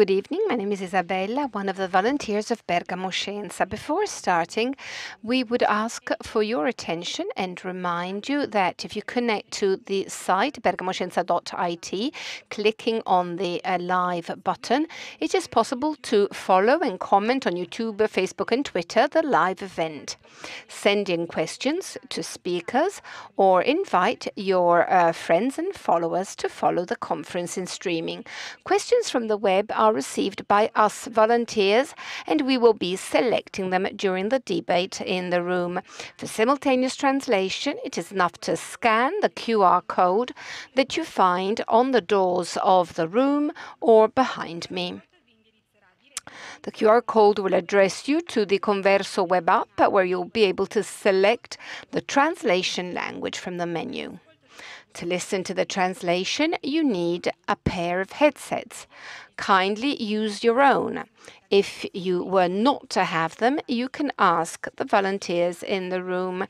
Good evening. My name is Isabella, one of the volunteers of Bergamo Scienza. Before starting, we would ask for your attention and remind you that if you connect to the site bergamoscienza.it, clicking on the uh, live button, it is possible to follow and comment on YouTube, Facebook, and Twitter the live event. Send in questions to speakers or invite your uh, friends and followers to follow the conference in streaming. Questions from the web are received by us volunteers, and we will be selecting them during the debate in the room. For simultaneous translation, it is enough to scan the QR code that you find on the doors of the room or behind me. The QR code will address you to the Converso web app, where you'll be able to select the translation language from the menu. To listen to the translation, you need a pair of headsets. Kindly use your own. If you were not to have them, you can ask the volunteers in the room.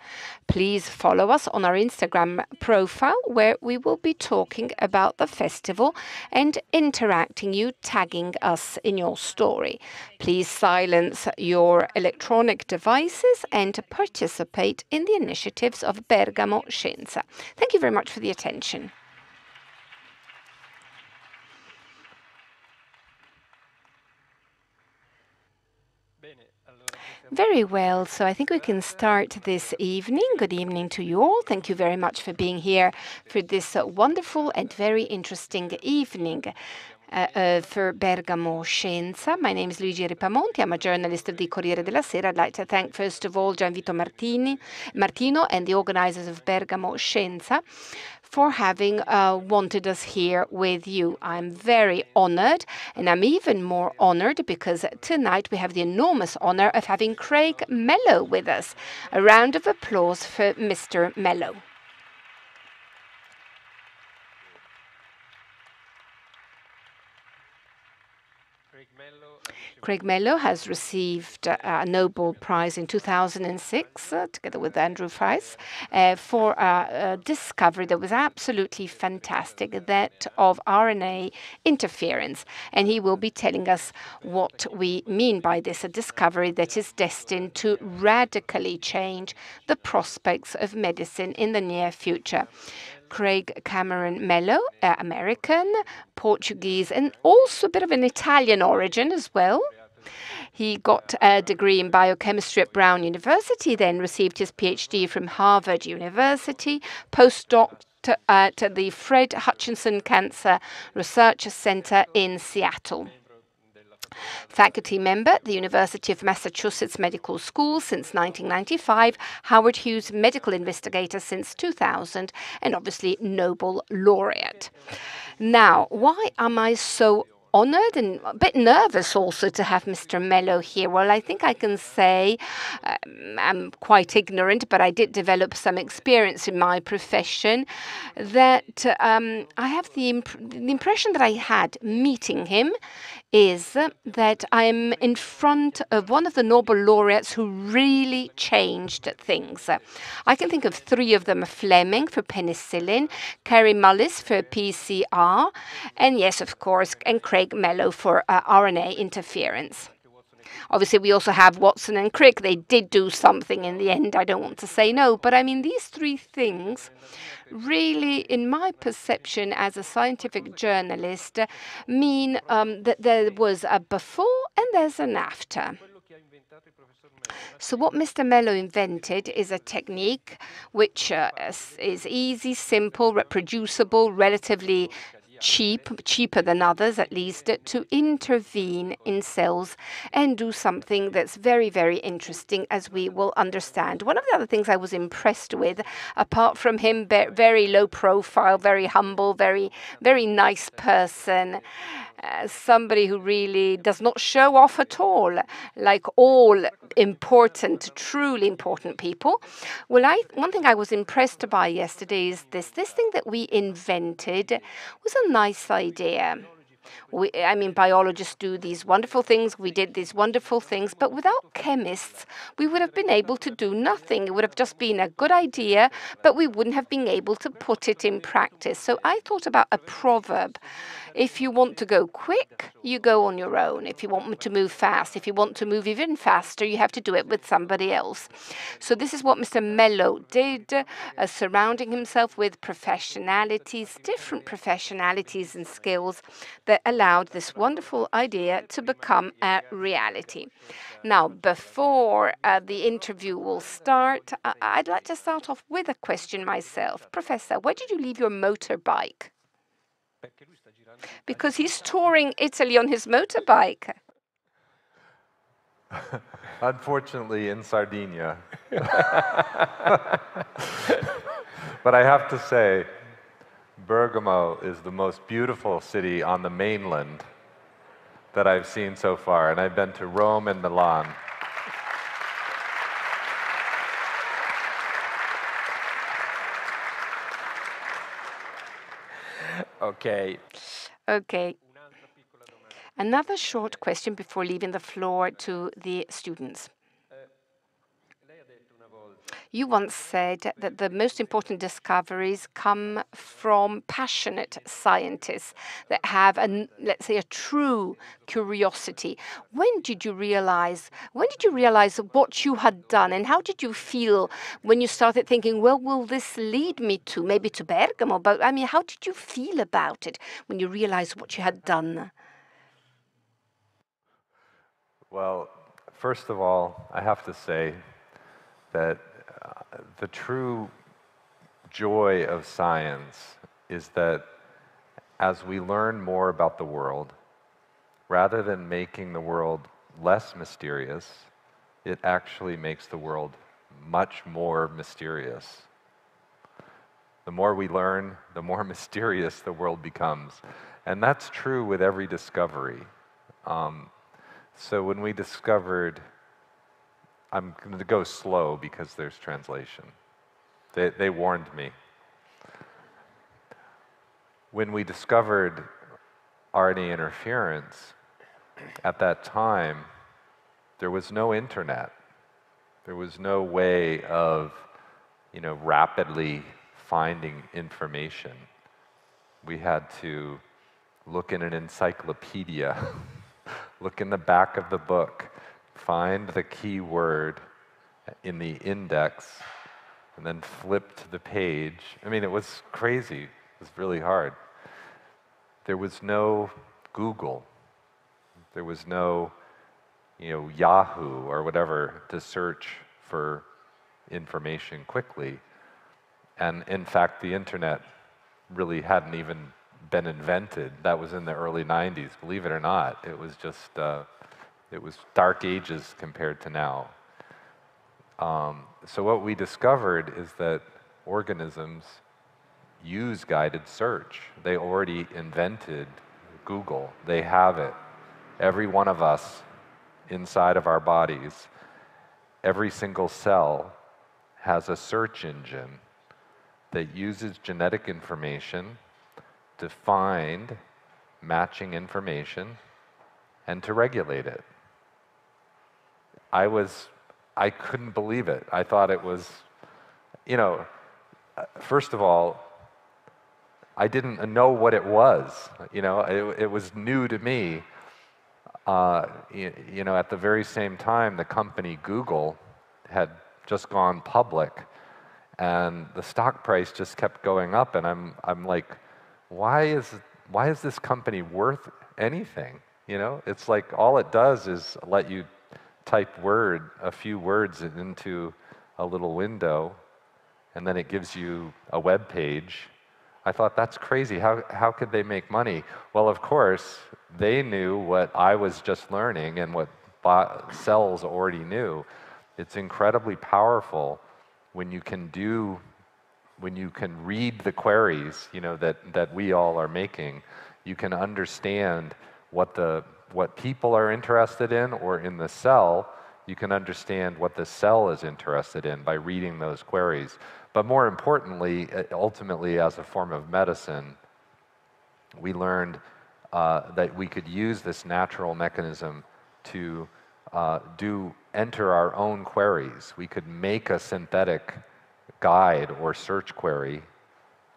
Please follow us on our Instagram profile, where we will be talking about the festival and interacting you, tagging us in your story. Please silence your electronic devices and participate in the initiatives of Bergamo Scienza. Thank you very much for the attention. Very well. So I think we can start this evening. Good evening to you all. Thank you very much for being here for this wonderful and very interesting evening. Uh, uh, for Bergamo Scienza. My name is Luigi Ripamonti. I'm a journalist of the Corriere della Sera. I'd like to thank, first of all, Gianvito Martini, Martino and the organizers of Bergamo Scienza for having uh, wanted us here with you. I'm very honored, and I'm even more honored because tonight we have the enormous honor of having Craig Mello with us. A round of applause for Mr. Mello. Craig Mello has received a Nobel Prize in 2006, uh, together with Andrew Fire, uh, for a, a, discovery that was absolutely fantastic, that of RNA interference. And he will be telling us what we mean by this, a discovery that is destined to radically change the prospects of medicine in the near future. Craig Cameron Mello, uh, American, Portuguese, and also a bit of an Italian origin as well. He got a degree in biochemistry at Brown University, then received his PhD from Harvard University, postdoc at the Fred Hutchinson Cancer Research Center in Seattle. Faculty member at the University of Massachusetts Medical School since 1995, Howard Hughes Medical Investigator since 2000, and obviously Nobel laureate. Now, why am I so honored and a bit nervous also to have Mr. Mello here. Well, I think I can say um, I'm quite ignorant, but I did develop some experience in my profession that um, I have the, imp the impression that I had meeting him is that I'm in front of one of the Nobel laureates who really changed things. I can think of three of them Fleming for penicillin, Kary Mullis for PCR, and yes, of course, and Craig Mello for uh, RNA interference. Obviously, we also have Watson and Crick. They did do something in the end. I don't want to say no, but I mean, these three things really, in my perception as a scientific journalist, mean um, that there was a before and there's an after. So what Mr. Mello invented is a technique which uh, is easy, simple, reproducible, relatively cheap, cheaper than others at least, to intervene in cells and do something that's very, very interesting as we will understand. One of the other things I was impressed with, apart from him, very low profile, very humble, very, very nice person, Uh, somebody who really does not show off at all, like all important, truly important people. Well, I, one thing I was impressed by yesterday is this: this thing that we invented was a nice idea. We, I mean, biologists do these wonderful things. We did these wonderful things, but without chemists, we would have been able to do nothing. It would have just been a good idea, but we wouldn't have been able to put it in practice. So I thought about a proverb if you want to go quick, you go on your own. If you want to move fast, if you want to move even faster, you have to do it with somebody else. So this is what Mr. Mello did, uh, surrounding himself with professionalities, different professionalities and skills that allowed this wonderful idea to become a reality. Now, before uh, the interview will start, I'd like to start off with a question myself. Professor, where did you leave your motorbike? because he's touring Italy on his motorbike. Unfortunately, in Sardinia. but I have to say, Bergamo is the most beautiful city on the mainland. that I've seen so far, and I've been to Rome and Milan. Okay. Okay. Another short question before leaving the floor to the students. You once said that the most important discoveries come from passionate scientists that have, an, let's say, a true curiosity. When did you realize? When did you realize what you had done, and how did you feel when you started thinking, "Well, will this lead me to maybe to Bergamo?" But I mean, how did you feel about it when you realized what you had done? Well, first of all, I have to say that the true joy of science is that as we learn more about the world, rather than making the world less mysterious, it actually makes the world much more mysterious. The more we learn, the more mysterious the world becomes. And that's true with every discovery. Um, so when we discovered I'm going to go slow because there's translation. They, they warned me. When we discovered RNA interference, at that time, there was no internet. There was no way of, you know, rapidly finding information. We had to look in an encyclopedia, look in the back of the book, find the key word in the index, and then flip to the page. I mean, it was crazy. It was really hard. There was no Google. There was no, you know, Yahoo or whatever to search for information quickly. And in fact, the internet really hadn't even been invented. That was in the early 90s, believe it or not. It was just uh, it was dark ages compared to now. Um, so what we discovered is that organisms use guided search. They already invented Google. They have it. Every one of us inside of our bodies, every single cell has a search engine that uses genetic information to find matching information and to regulate it. I was, I couldn't believe it. I thought it was, you know, uh, first of all, I didn't know what it was. You know, it, it was new to me. Uh, you, you know, at the very same time, the company Google had just gone public, and the stock price just kept going up. And I'm, I'm like, why is, why is this company worth anything? You know, it's like all it does is let you type word, a few words into a little window, and then it gives you a web page. I thought, that's crazy. How, how could they make money? Well, of course, they knew what I was just learning and what cells already knew. It's incredibly powerful when you can do, when you can read the queries, you know, that, that we all are making. You can understand what the what people are interested in or in the cell, you can understand what the cell is interested in by reading those queries. But more importantly, uh, ultimately, as a form of medicine, we learned uh, that we could use this natural mechanism to uh, do enter our own queries. We could make a synthetic guide or search query,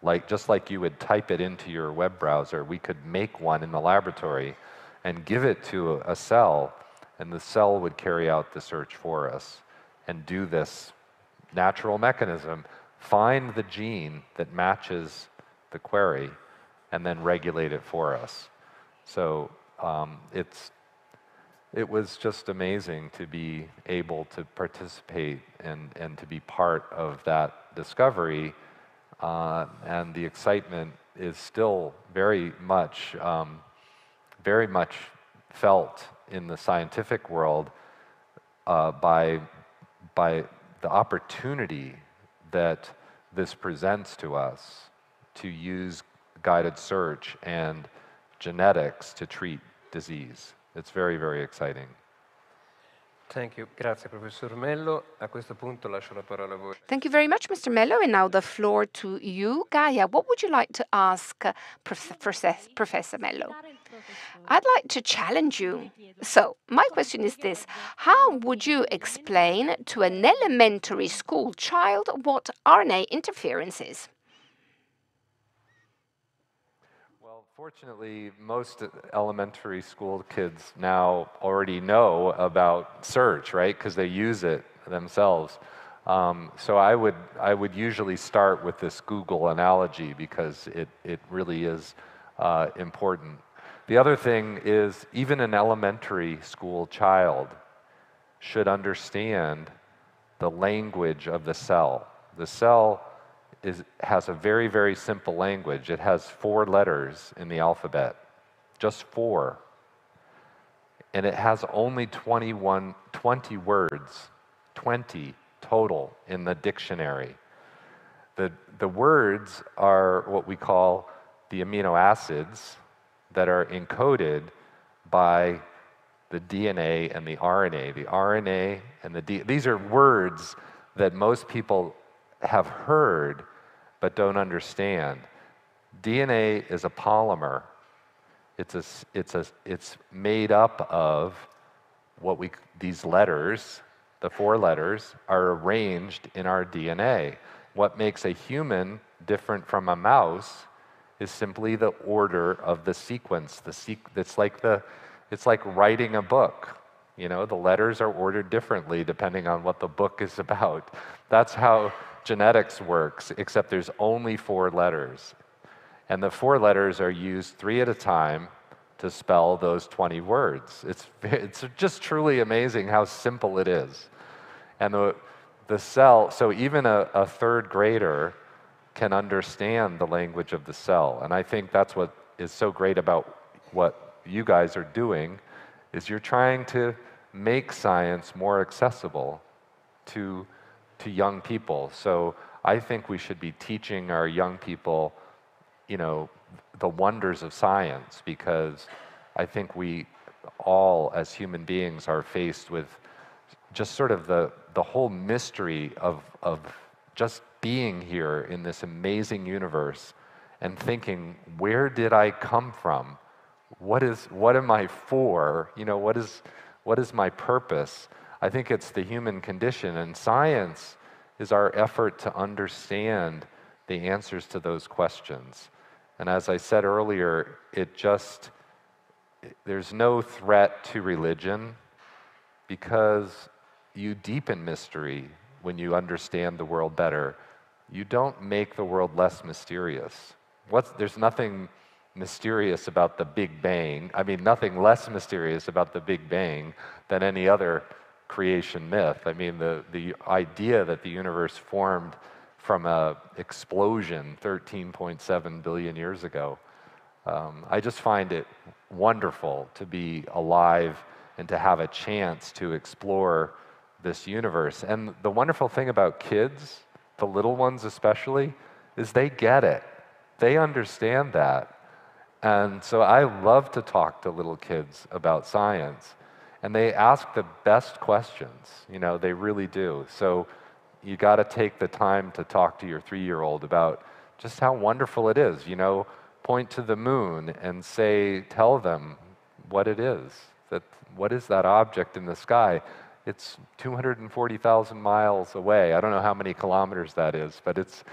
like just like you would type it into your web browser. We could make one in the laboratory and give it to a cell, and the cell would carry out the search for us and do this natural mechanism, find the gene that matches the query, and then regulate it for us. So um, it's it was just amazing to be able to participate and, and to be part of that discovery. Uh, and the excitement is still very much um, very much felt in the scientific world uh, by, by the opportunity that this presents to us to use guided search and genetics to treat disease. It's very, very exciting. Thank you. Grazie, Professor Mello. A questo punto lascio la parola a voi. Thank you very much, Mr. Mello. And now the floor to you, Gaia. What would you like to ask uh, Prof- Prof- Professor Mello? I'd like to challenge you. So, my question is this How would you explain to an elementary school child what RNA interference is? Well, fortunately, most elementary school kids now already know about search, right? Because they use it themselves. Um, so I would I would usually start with this Google analogy because it it really is uh, important. The other thing is even an elementary school child should understand the language of the cell. The cell is, has a very, very simple language. It has four letters in the alphabet, just four. And it has only 21, 20 words, 20 total in the dictionary. The, the words are what we call the amino acids that are encoded by the DNA and the RNA. The RNA and the D, these are words that most people have heard but don't understand. DNA is a polymer. It's, a, it's, a, it's made up of what we, these letters, the four letters, are arranged in our DNA. What makes a human different from a mouse is simply the order of the sequence. The sequ- it's, like the, it's like writing a book. You know, the letters are ordered differently depending on what the book is about. That's how genetics works, except there's only four letters. And the four letters are used three at a time to spell those 20 words. It's, it's just truly amazing how simple it is. And the, the cell, so even a, a third grader can understand the language of the cell. And I think that's what is so great about what you guys are doing is you're trying to make science more accessible to, to young people. So I think we should be teaching our young people, you know, the wonders of science because I think we all as human beings are faced with just sort of the, the whole mystery of, of just being here in this amazing universe and thinking, where did I come from? What is what am I for? You know, what is what is my purpose? I think it's the human condition and science is our effort to understand the answers to those questions. And as I said earlier, it just there's no threat to religion because you deepen mystery when you understand the world better you don't make the world less mysterious. What's, there's nothing mysterious about the Big Bang. I mean, nothing less mysterious about the Big Bang than any other creation myth. I mean, the, the idea that the universe formed from an explosion 13.7 billion years ago. Um, I just find it wonderful to be alive and to have a chance to explore this universe. And the wonderful thing about kids the little ones especially, is they get it. They understand that. And so I love to talk to little kids about science. And they ask the best questions, you know, they really do. So you got to take the time to talk to your three year old about just how wonderful it is. You know, point to the moon and say, tell them what it is. That, what is that object in the sky? It's 240,000 miles away. I don't know how many kilometers that is, but it's,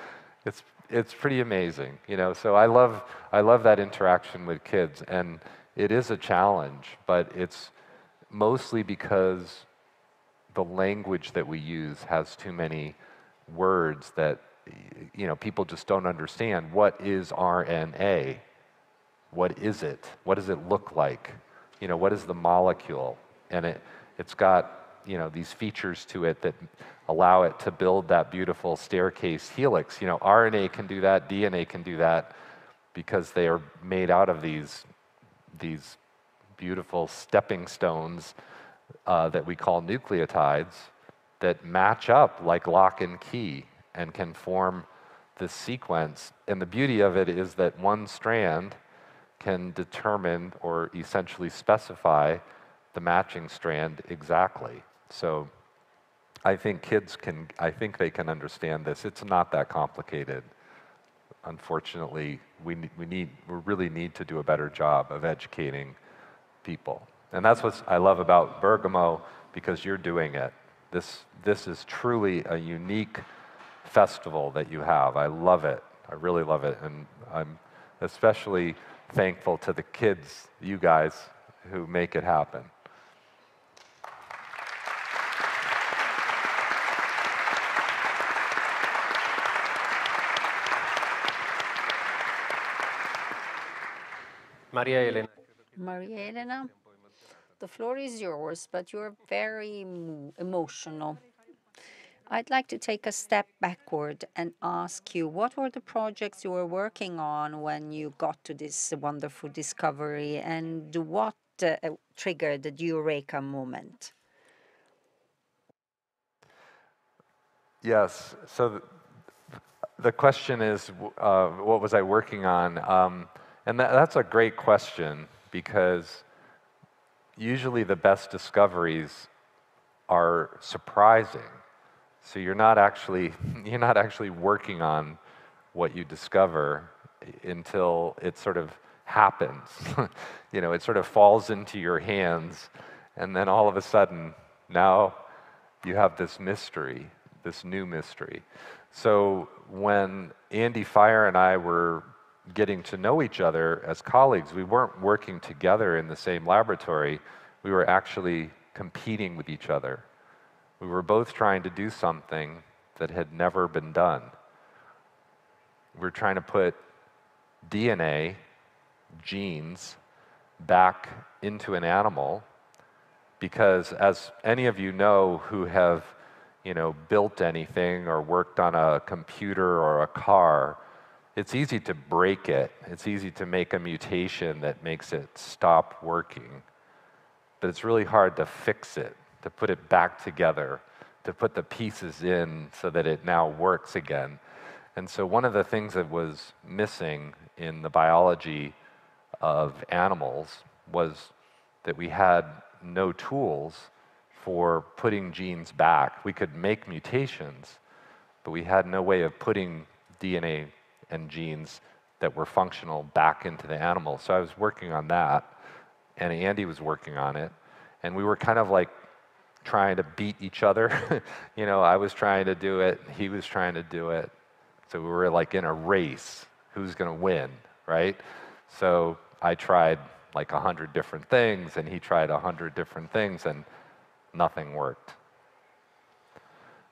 it's, it's pretty amazing, you know. So I love, I love that interaction with kids, and it is a challenge, but it's mostly because the language that we use has too many words that you know people just don't understand. What is RNA? What is it? What does it look like? You know, what is the molecule? And it, it's got you know, these features to it that allow it to build that beautiful staircase helix. You know, RNA can do that, DNA can do that because they are made out of these, these beautiful stepping stones uh, that we call nucleotides that match up like lock and key and can form this sequence. And the beauty of it is that one strand can determine or essentially specify the matching strand exactly. So I think kids can, I think they can understand this. It's not that complicated. Unfortunately, we, we, need, we really need to do a better job of educating people. And that's what I love about Bergamo because you're doing it. This, this is truly a unique festival that you have. I love it. I really love it. And I'm especially thankful to the kids, you guys, who make it happen. Maria Elena. Maria Elena, the floor is yours, but you're very emotional. I'd like to take a step backward and ask you, what were the projects you were working on when you got to this wonderful discovery, and what uh, triggered the eureka moment? Yes. So the, the question is, uh, what was I working on? Um, and that, that's a great question because usually the best discoveries are surprising. So you're not actually you're not actually working on what you discover until it sort of happens. you know, it sort of falls into your hands and then all of a sudden now you have this mystery, this new mystery. So when Andy Fire and I were getting to know each other as colleagues. We weren't working together in the same laboratory, we were actually competing with each other. We were both trying to do something that had never been done. We were trying to put DNA, genes, back into an animal because as any of you know who have you know built anything or worked on a computer or a car it's easy to break it. It's easy to make a mutation that makes it stop working. But it's really hard to fix it, to put it back together, to put the pieces in so that it now works again. And so, one of the things that was missing in the biology of animals was that we had no tools for putting genes back. We could make mutations, but we had no way of putting DNA and genes that were functional back into the animal. So I was working on that, and Andy was working on it, and we were kind of like trying to beat each other. you know, I was trying to do it, he was trying to do it. So we were like in a race who's going to win, right? So I tried like a hundred different things, and he tried a hundred different things, and nothing worked.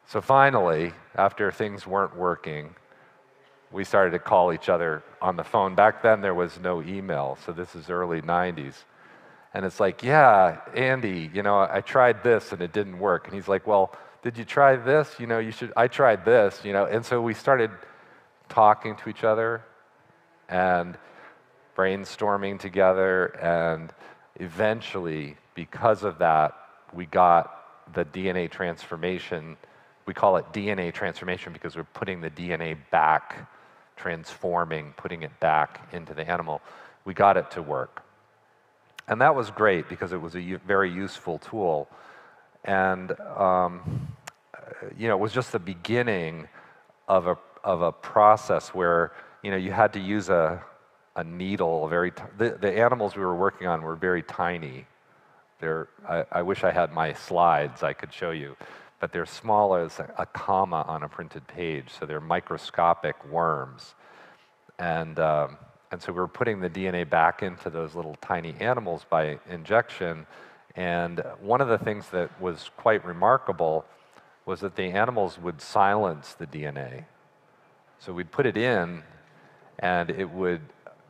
So finally, after things weren't working, we started to call each other on the phone. Back then, there was no email, so this is early 90s. And it's like, yeah, Andy, you know, I tried this and it didn't work. And he's like, well, did you try this? You know, you should, I tried this, you know. And so we started talking to each other and brainstorming together. And eventually, because of that, we got the DNA transformation. We call it DNA transformation because we're putting the DNA back transforming, putting it back into the animal, we got it to work. And that was great because it was a very useful tool. And, um, you know, it was just the beginning of a, of a process where, you know, you had to use a, a needle, a very, the, the animals we were working on were very tiny. They're, I, I wish I had my slides I could show you but they're small as a, comma on a printed page, so they're microscopic worms. And, um, and so we were putting the DNA back into those little tiny animals by injection. And one of the things that was quite remarkable was that the animals would silence the DNA. So we'd put it in, and it would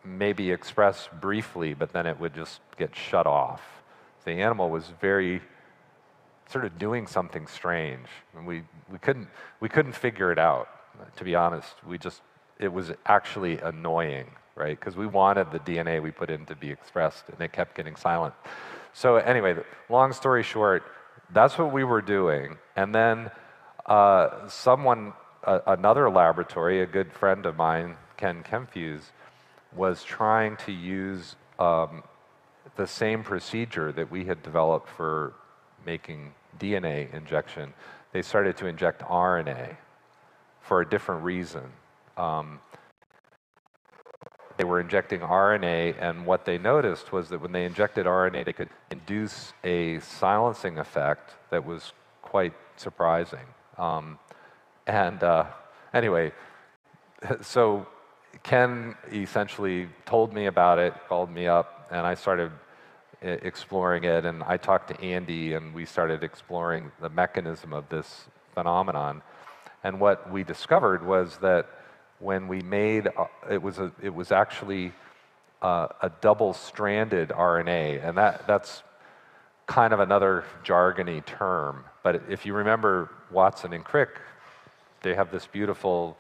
maybe express briefly, but then it would just get shut off. The animal was very sort of doing something strange. And we, we, couldn't, we couldn't figure it out, to be honest. We just, it was actually annoying, right? Because we wanted the DNA we put in to be expressed, and it kept getting silent. So, anyway, long story short, that's what we were doing. And then uh, someone, another laboratory, a good friend of mine, Ken Kemphues, was trying to use um, the same procedure that we had developed for making DNA injection. They started to inject RNA for a different reason. Um, they were injecting RNA, and what they noticed was that when they injected RNA, they could induce a silencing effect that was quite surprising. Um, and uh, anyway, so Ken essentially told me about it, called me up, and I started exploring it. And I talked to Andy, and we started exploring the mechanism of this phenomenon. And what we discovered was that when we made uh, it was a, it was actually uh, a double-stranded RNA, and that that's kind of another jargony term. But if you remember Watson and Crick, they have this beautiful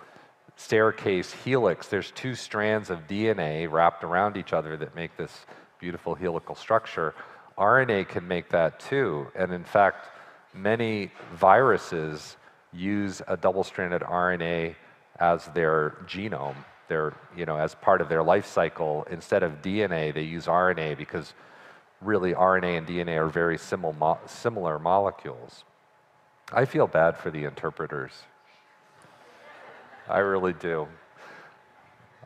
staircase helix. There's two strands of DNA wrapped around each other that make this beautiful helical structure. RNA can make that too, and in fact, many viruses use a double-stranded RNA as their genome, their, you know, as part of their life cycle. Instead of DNA, they use RNA because really RNA and DNA are very similar, mo similar molecules. I feel bad for the interpreters. I really do.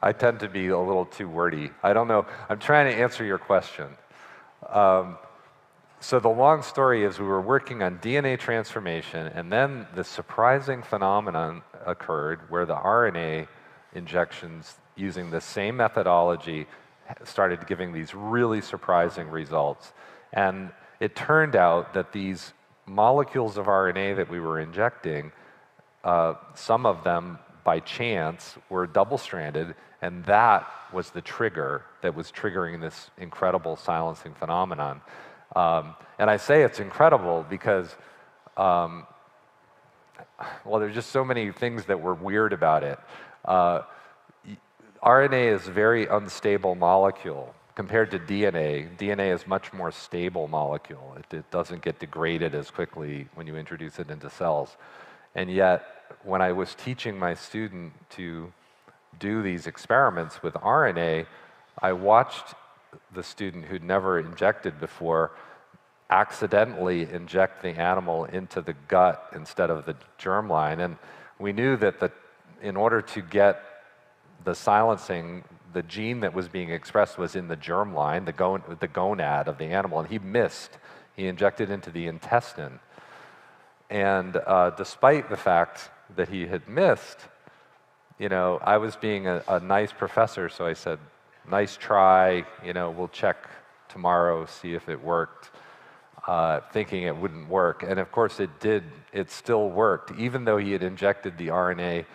I tend to be a little too wordy. I don't know. I'm trying to answer your question. Um, so the long story is we were working on DNA transformation, and then the surprising phenomenon occurred where the RNA injections using the same methodology started giving these really surprising results. And it turned out that these molecules of RNA that we were injecting, uh, some of them by chance were double stranded, and that was the trigger that was triggering this incredible silencing phenomenon. Um, and I say it's incredible because, um, well, there's just so many things that were weird about it. Uh, RNA is a very unstable molecule compared to DNA. DNA is much more stable molecule. It, it doesn't get degraded as quickly when you introduce it into cells. And yet, when I was teaching my student to do these experiments with RNA, I watched the student who'd never injected before accidentally inject the animal into the gut instead of the germline. And we knew that the, in order to get the silencing, the gene that was being expressed was in the germline, the, gon the gonad of the animal, and he missed. He injected into the intestine. And uh, despite the fact that he had missed, you know, I was being a, a nice professor, so I said, nice try, you know, we'll check tomorrow, see if it worked, uh, thinking it wouldn't work. And of course it did, it still worked. Even though he had injected the RNA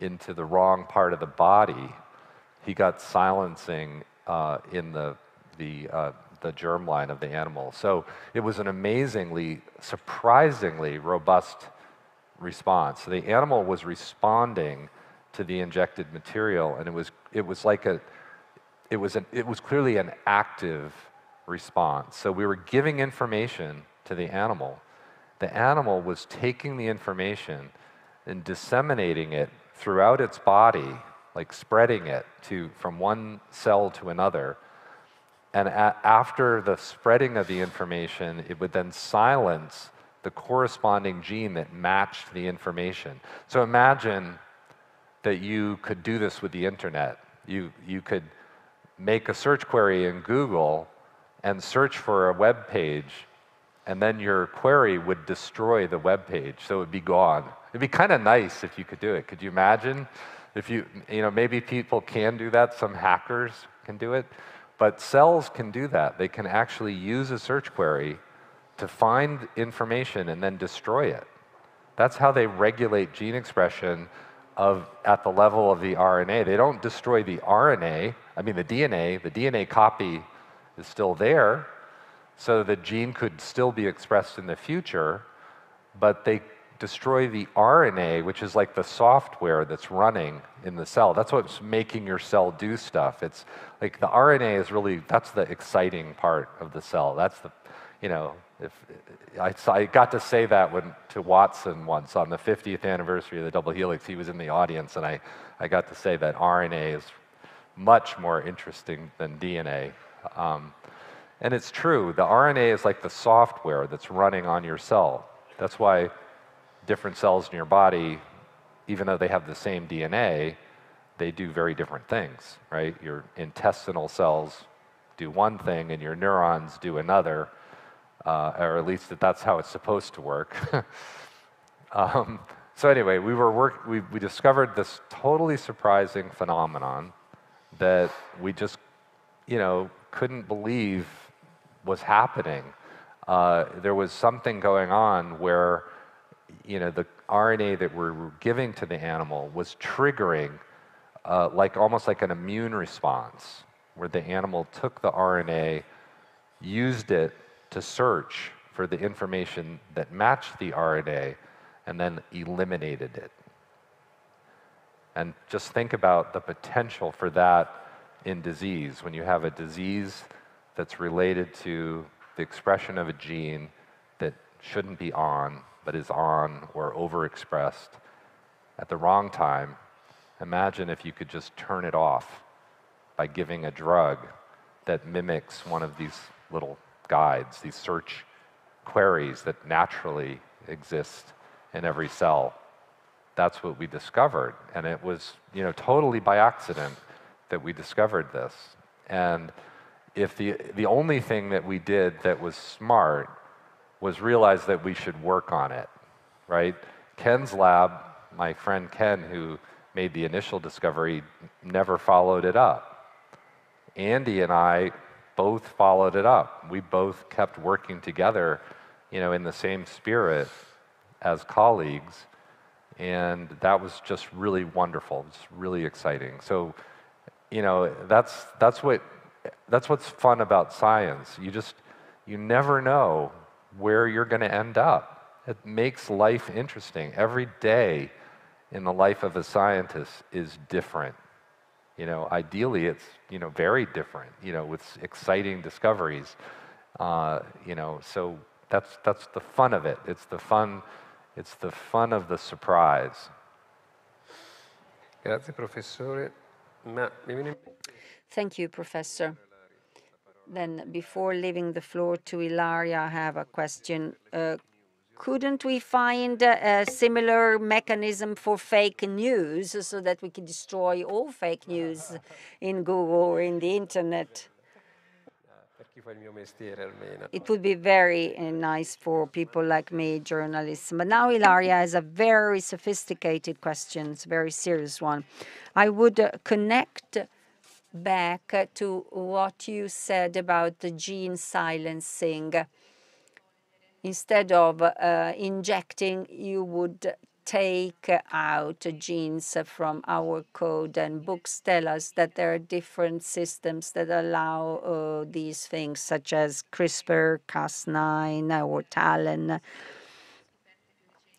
into the wrong part of the body, he got silencing uh, in the, the, uh, the germline of the animal. So it was an amazingly, surprisingly robust response. So the animal was responding to the injected material, and it was, it was like a, it was, an, it was clearly an active response. So we were giving information to the animal. The animal was taking the information and disseminating it throughout its body, like spreading it to, from one cell to another. And a- after the spreading of the information, it would then silence the corresponding gene that matched the information. So imagine that you could do this with the internet. You, you could make a search query in Google and search for a web page, and then your query would destroy the web page, so it would be gone. It'd be kind of nice if you could do it. Could you imagine? If you, you know, maybe people can do that, some hackers can do it, but cells can do that. They can actually use a search query to find information and then destroy it. That's how they regulate gene expression of, at the level of the RNA. They don't destroy the RNA, I mean the DNA, the DNA copy is still there, so the gene could still be expressed in the future, but they destroy the RNA, which is like the software that's running in the cell. That's what's making your cell do stuff. It's like the RNA is really, that's the exciting part of the cell. That's the, you know, if, I, I got to say that when, to Watson once on the 50th anniversary of the double helix. He was in the audience, and I, I got to say that RNA is much more interesting than DNA. Um, and it's true, the RNA is like the software that's running on your cell. That's why different cells in your body, even though they have the same DNA, they do very different things, right? Your intestinal cells do one thing and your neurons do another, uh, or at least that that's how it's supposed to work. um, so anyway, we were work, we, we discovered this totally surprising phenomenon that we just, you know, couldn't believe was happening. Uh, there was something going on where, you know, the RNA that we were giving to the animal was triggering, uh, like almost like an immune response, where the animal took the RNA, used it to search for the information that matched the RNA, and then eliminated it. And just think about the potential for that in disease. When you have a disease that's related to the expression of a gene that shouldn't be on, but is on or overexpressed at the wrong time, imagine if you could just turn it off by giving a drug that mimics one of these little guides, these search queries that naturally exist in every cell. That's what we discovered. And it was, you know, totally by accident that we discovered this. And if the, the only thing that we did that was smart was realize that we should work on it, right? Ken's lab, my friend Ken, who made the initial discovery, never followed it up. Andy and I both followed it up. We both kept working together, you know, in the same spirit as colleagues. And that was just really wonderful. It's really exciting. So, you know, that's, that's, what, that's what's fun about science. You just, you never know where you're going to end up. It makes life interesting. Every day in the life of a scientist is different. You know, ideally, it's you know very different. You know, with exciting discoveries. Uh, you know, so that's that's the fun of it. It's the fun. It's the fun of the surprise. Grazie, professore. Ma. Thank you, Professor. Then, before leaving the floor to Ilaria, I have a question. Uh, couldn't we find a similar mechanism for fake news so that we could destroy all fake news in Google or in the internet? It would be very uh, nice for people like me, journalists. But now Ilaria has a very sophisticated question, it's a very serious one. I would uh, connect back to what you said about the gene silencing instead of uh, injecting, you would take out genes from our code. And books tell us that there are different systems that allow uh, these things, such as CRISPR, Cas9, or TALEN.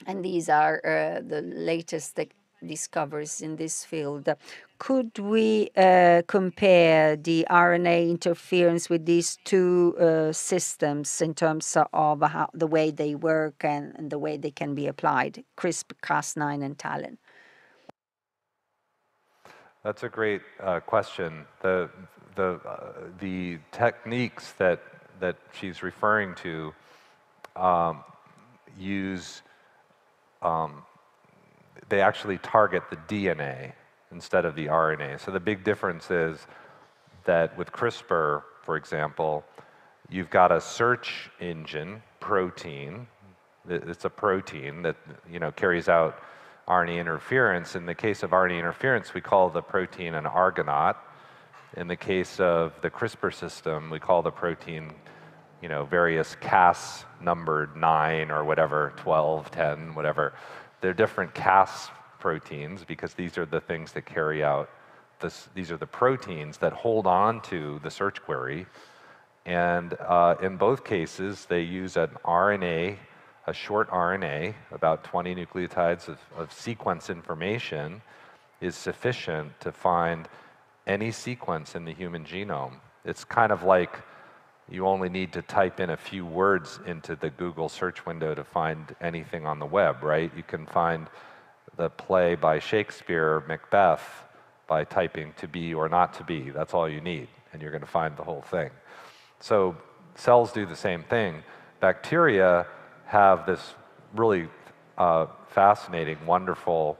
And these are uh, the latest discoveries in this field. Could we uh, compare the RNA interference with these two uh, systems in terms of how, the way they work and, the way they can be applied, CRISPR, Cas9, and TALEN? That's a great uh, question. The, techniques that, that she's referring to um, use, um, they actually target the DNA instead of the RNA. So the big difference is that with CRISPR, for example, you've got a search engine protein. It's a protein that you know carries out RNA interference. In the case of RNA interference, we call the protein an argonaute. In the case of the CRISPR system, we call the protein, you know, various Cas numbered 9 or whatever, 12, 10, whatever. They're different Cas proteins because these are the things that carry out this, these are the proteins that hold on to the search query. And uh, in both cases, they use an RNA, a short RNA, about 20 nucleotides of, of sequence information, is sufficient to find any sequence in the human genome. It's kind of like you only need to type in a few words into the Google search window to find anything on the web, right? You can find the play by Shakespeare, Macbeth, by typing to be or not to be. That's all you need, and you're going to find the whole thing. So cells do the same thing. Bacteria have this really uh, fascinating, wonderful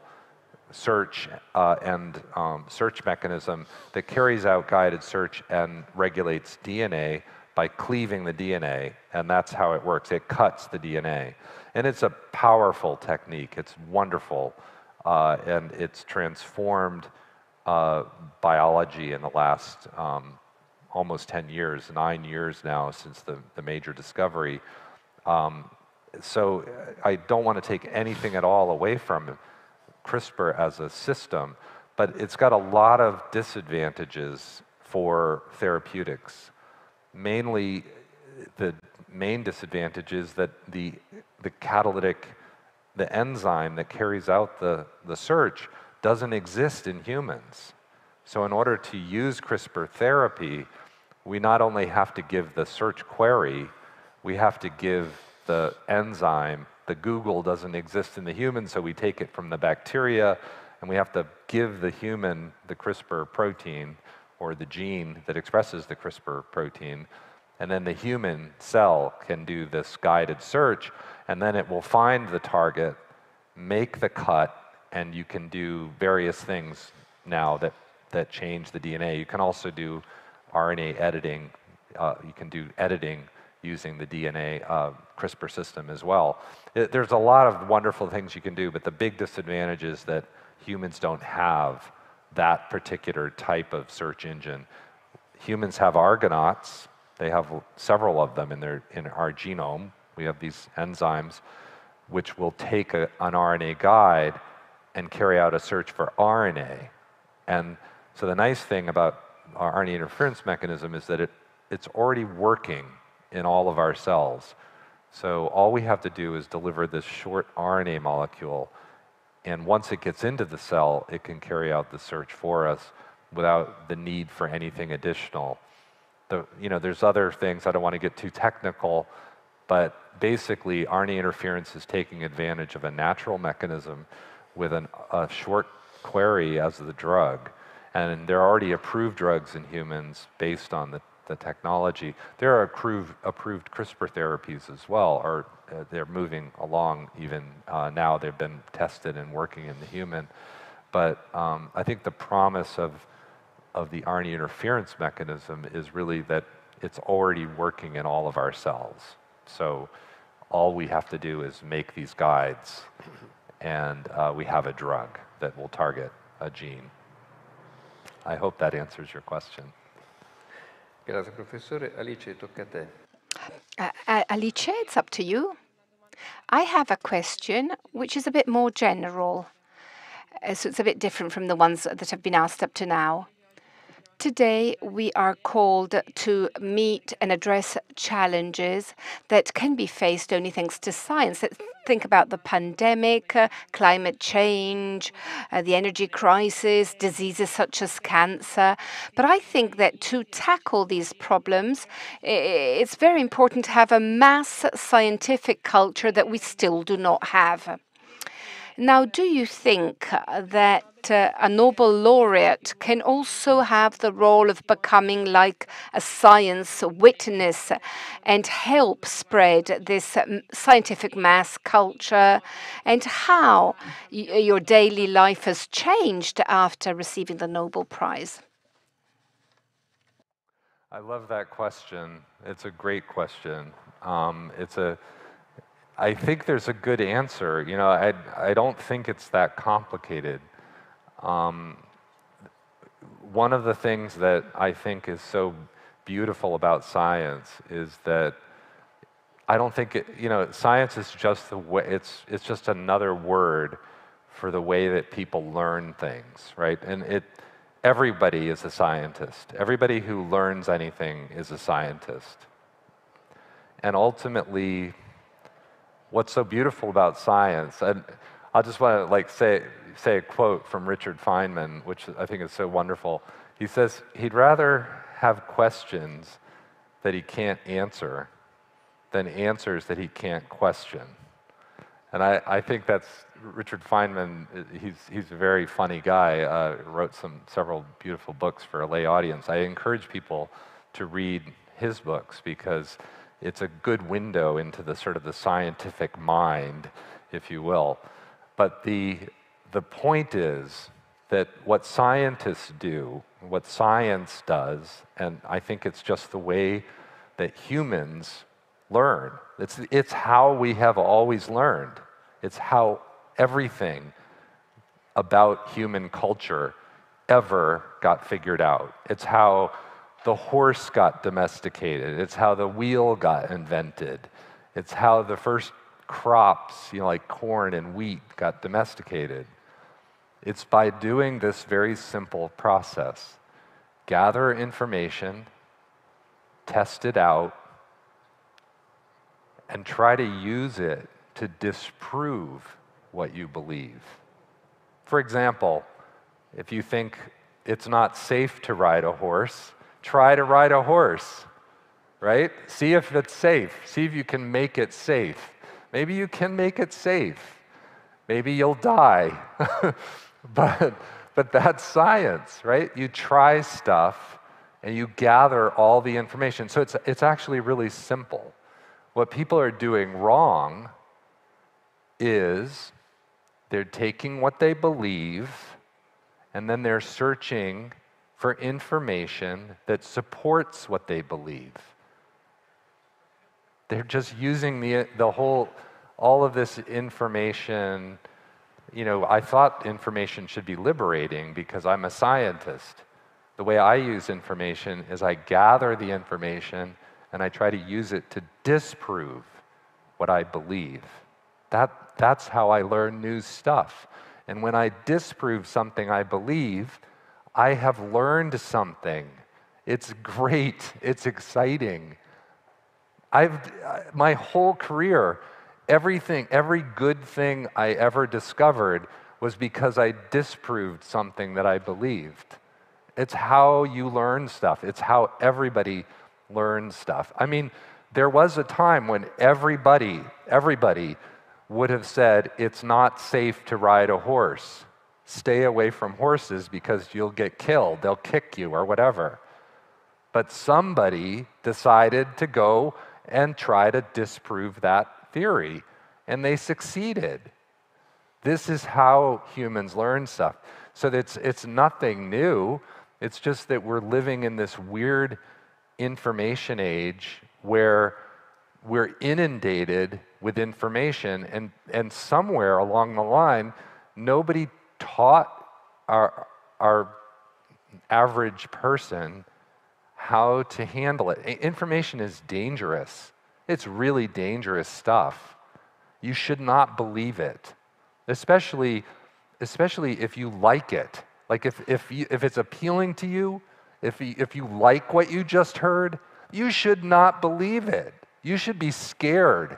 search uh, and um, search mechanism that carries out guided search and regulates DNA by cleaving the DNA, and that's how it works. It cuts the DNA. And it's a powerful technique. It's wonderful, uh, and it's transformed uh, biology in the last um, almost 10 years, nine years now since the, the major discovery. Um, so I don't want to take anything at all away from CRISPR as a system, but it's got a lot of disadvantages for therapeutics mainly the main disadvantage is that the, the catalytic, the enzyme that carries out the, the search doesn't exist in humans. So in order to use CRISPR therapy, we not only have to give the search query, we have to give the enzyme. The Google doesn't exist in the human, so we take it from the bacteria, and we have to give the human the CRISPR protein or the gene that expresses the CRISPR protein. And then the human cell can do this guided search, and then it will find the target, make the cut, and you can do various things now that, that change the DNA. You can also do RNA editing. Uh, you can do editing using the DNA uh, CRISPR system as well. It, there's a lot of wonderful things you can do, but the big disadvantage is that humans don't have that particular type of search engine. Humans have argonautes. They have several of them in, their, in our genome. We have these enzymes which will take a, an RNA guide and carry out a search for RNA. And so the nice thing about our RNA interference mechanism is that it, it's already working in all of our cells. So all we have to do is deliver this short RNA molecule and once it gets into the cell, it can carry out the search for us without the need for anything additional. The, you know, there's other things, I don't want to get too technical, but basically RNA interference is taking advantage of a natural mechanism with an, a short query as the drug. And there are already approved drugs in humans based on the, the technology. There are approved, approved CRISPR therapies as well, or they're moving along even uh, now. They've been tested and working in the human. But um, I think the promise of, of the RNA interference mechanism is really that it's already working in all of our cells. So all we have to do is make these guides, and uh, we have a drug that will target a gene. I hope that answers your question. Grazie professore. Alice, tocca a te. Uh, Alice, it's up to you. I have a question which is a bit more general, uh, so it's a bit different from the ones that have been asked up to now. Today, we are called to meet and address challenges that can be faced only thanks to science. Think about the pandemic, uh, climate change, uh, the energy crisis, diseases such as cancer. But I think that to tackle these problems, it's very important to have a mass scientific culture that we still do not have. Now, do you think that a Nobel laureate can also have the role of becoming like a science witness and help spread this um, scientific mass culture? And how your daily life has changed after receiving the Nobel Prize? I love that question. It's a great question. Um, it's a I think there's a good answer. You know, I, I don't think it's that complicated. Um, one of the things that I think is so beautiful about science is that I don't think it, you know, science is just the way, it's, it's just another word for the way that people learn things, right? And it, everybody is a scientist. Everybody who learns anything is a scientist. And ultimately, what's so beautiful about science, and I just want to like say, say a quote from Richard Feynman, which I think is so wonderful. He says he'd rather have questions that he can't answer than answers that he can't question. And I, I think that's Richard Feynman. He's, he's a very funny guy. Uh, wrote some several beautiful books for a lay audience. I encourage people to read his books because it's a good window into the sort of the scientific mind, if you will. But the, the point is that what scientists do, what science does, and I think it's just the way that humans learn. It's, it's how we have always learned. It's how everything about human culture ever got figured out. It's how the horse got domesticated. It's how the wheel got invented. It's how the first crops, you know, like corn and wheat, got domesticated. It's by doing this very simple process gather information, test it out, and try to use it to disprove what you believe. For example, if you think it's not safe to ride a horse, try to ride a horse, right? See if it's safe. See if you can make it safe. Maybe you can make it safe. Maybe you'll die. but, but that's science, right? You try stuff and you gather all the information. So it's, it's actually really simple. What people are doing wrong is they're taking what they believe and then they're searching for information that supports what they believe. They're just using the, the whole, all of this information. You know, I thought information should be liberating because I'm a scientist. The way I use information is I gather the information and I try to use it to disprove what I believe. That, that's how I learn new stuff. And when I disprove something I believe, I have learned something. It's great, it's exciting. I've, my whole career, everything, every good thing I ever discovered was because I disproved something that I believed. It's how you learn stuff, it's how everybody learns stuff. I mean, there was a time when everybody, everybody would have said, it's not safe to ride a horse. Stay away from horses because you'll get killed, they'll kick you, or whatever. But somebody decided to go and try to disprove that theory, and they succeeded. This is how humans learn stuff. So it's, it's nothing new. It's just that we're living in this weird information age where we're inundated with information, and, and somewhere along the line, nobody taught our, our average person how to handle it. Information is dangerous. It's really dangerous stuff. You should not believe it, especially, especially if you like it. Like if, if, you, if it's appealing to you, if you, if you like what you just heard, you should not believe it. You should be scared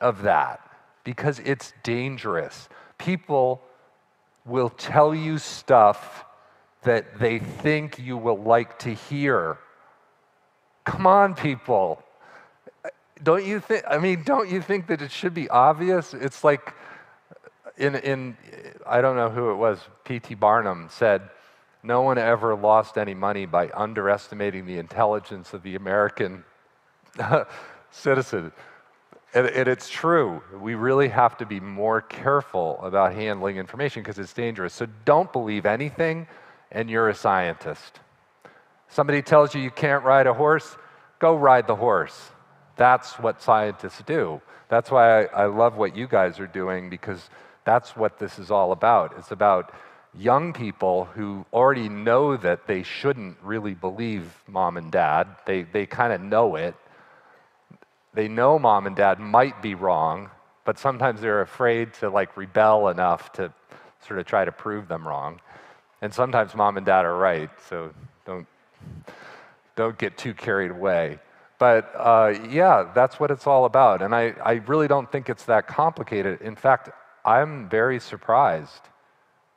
of that because it's dangerous. People will tell you stuff that they think you will like to hear. Come on, people. Don't you think, I mean, don't you think that it should be obvious? It's like, in, in I don't know who it was, P.T. Barnum said, no one ever lost any money by underestimating the intelligence of the American citizen. And, and, it's true. We really have to be more careful about handling information because it's dangerous. So don't believe anything, and you're a scientist. Somebody tells you you can't ride a horse, go ride the horse. That's what scientists do. That's why I, I love what you guys are doing because that's what this is all about. It's about young people who already know that they shouldn't really believe mom and dad. They, they kind of know it. They know mom and dad might be wrong, but sometimes they're afraid to like rebel enough to sort of try to prove them wrong. And sometimes mom and dad are right, so don't, don't get too carried away. But uh, yeah, that's what it's all about. And I, I really don't think it's that complicated. In fact, I'm very surprised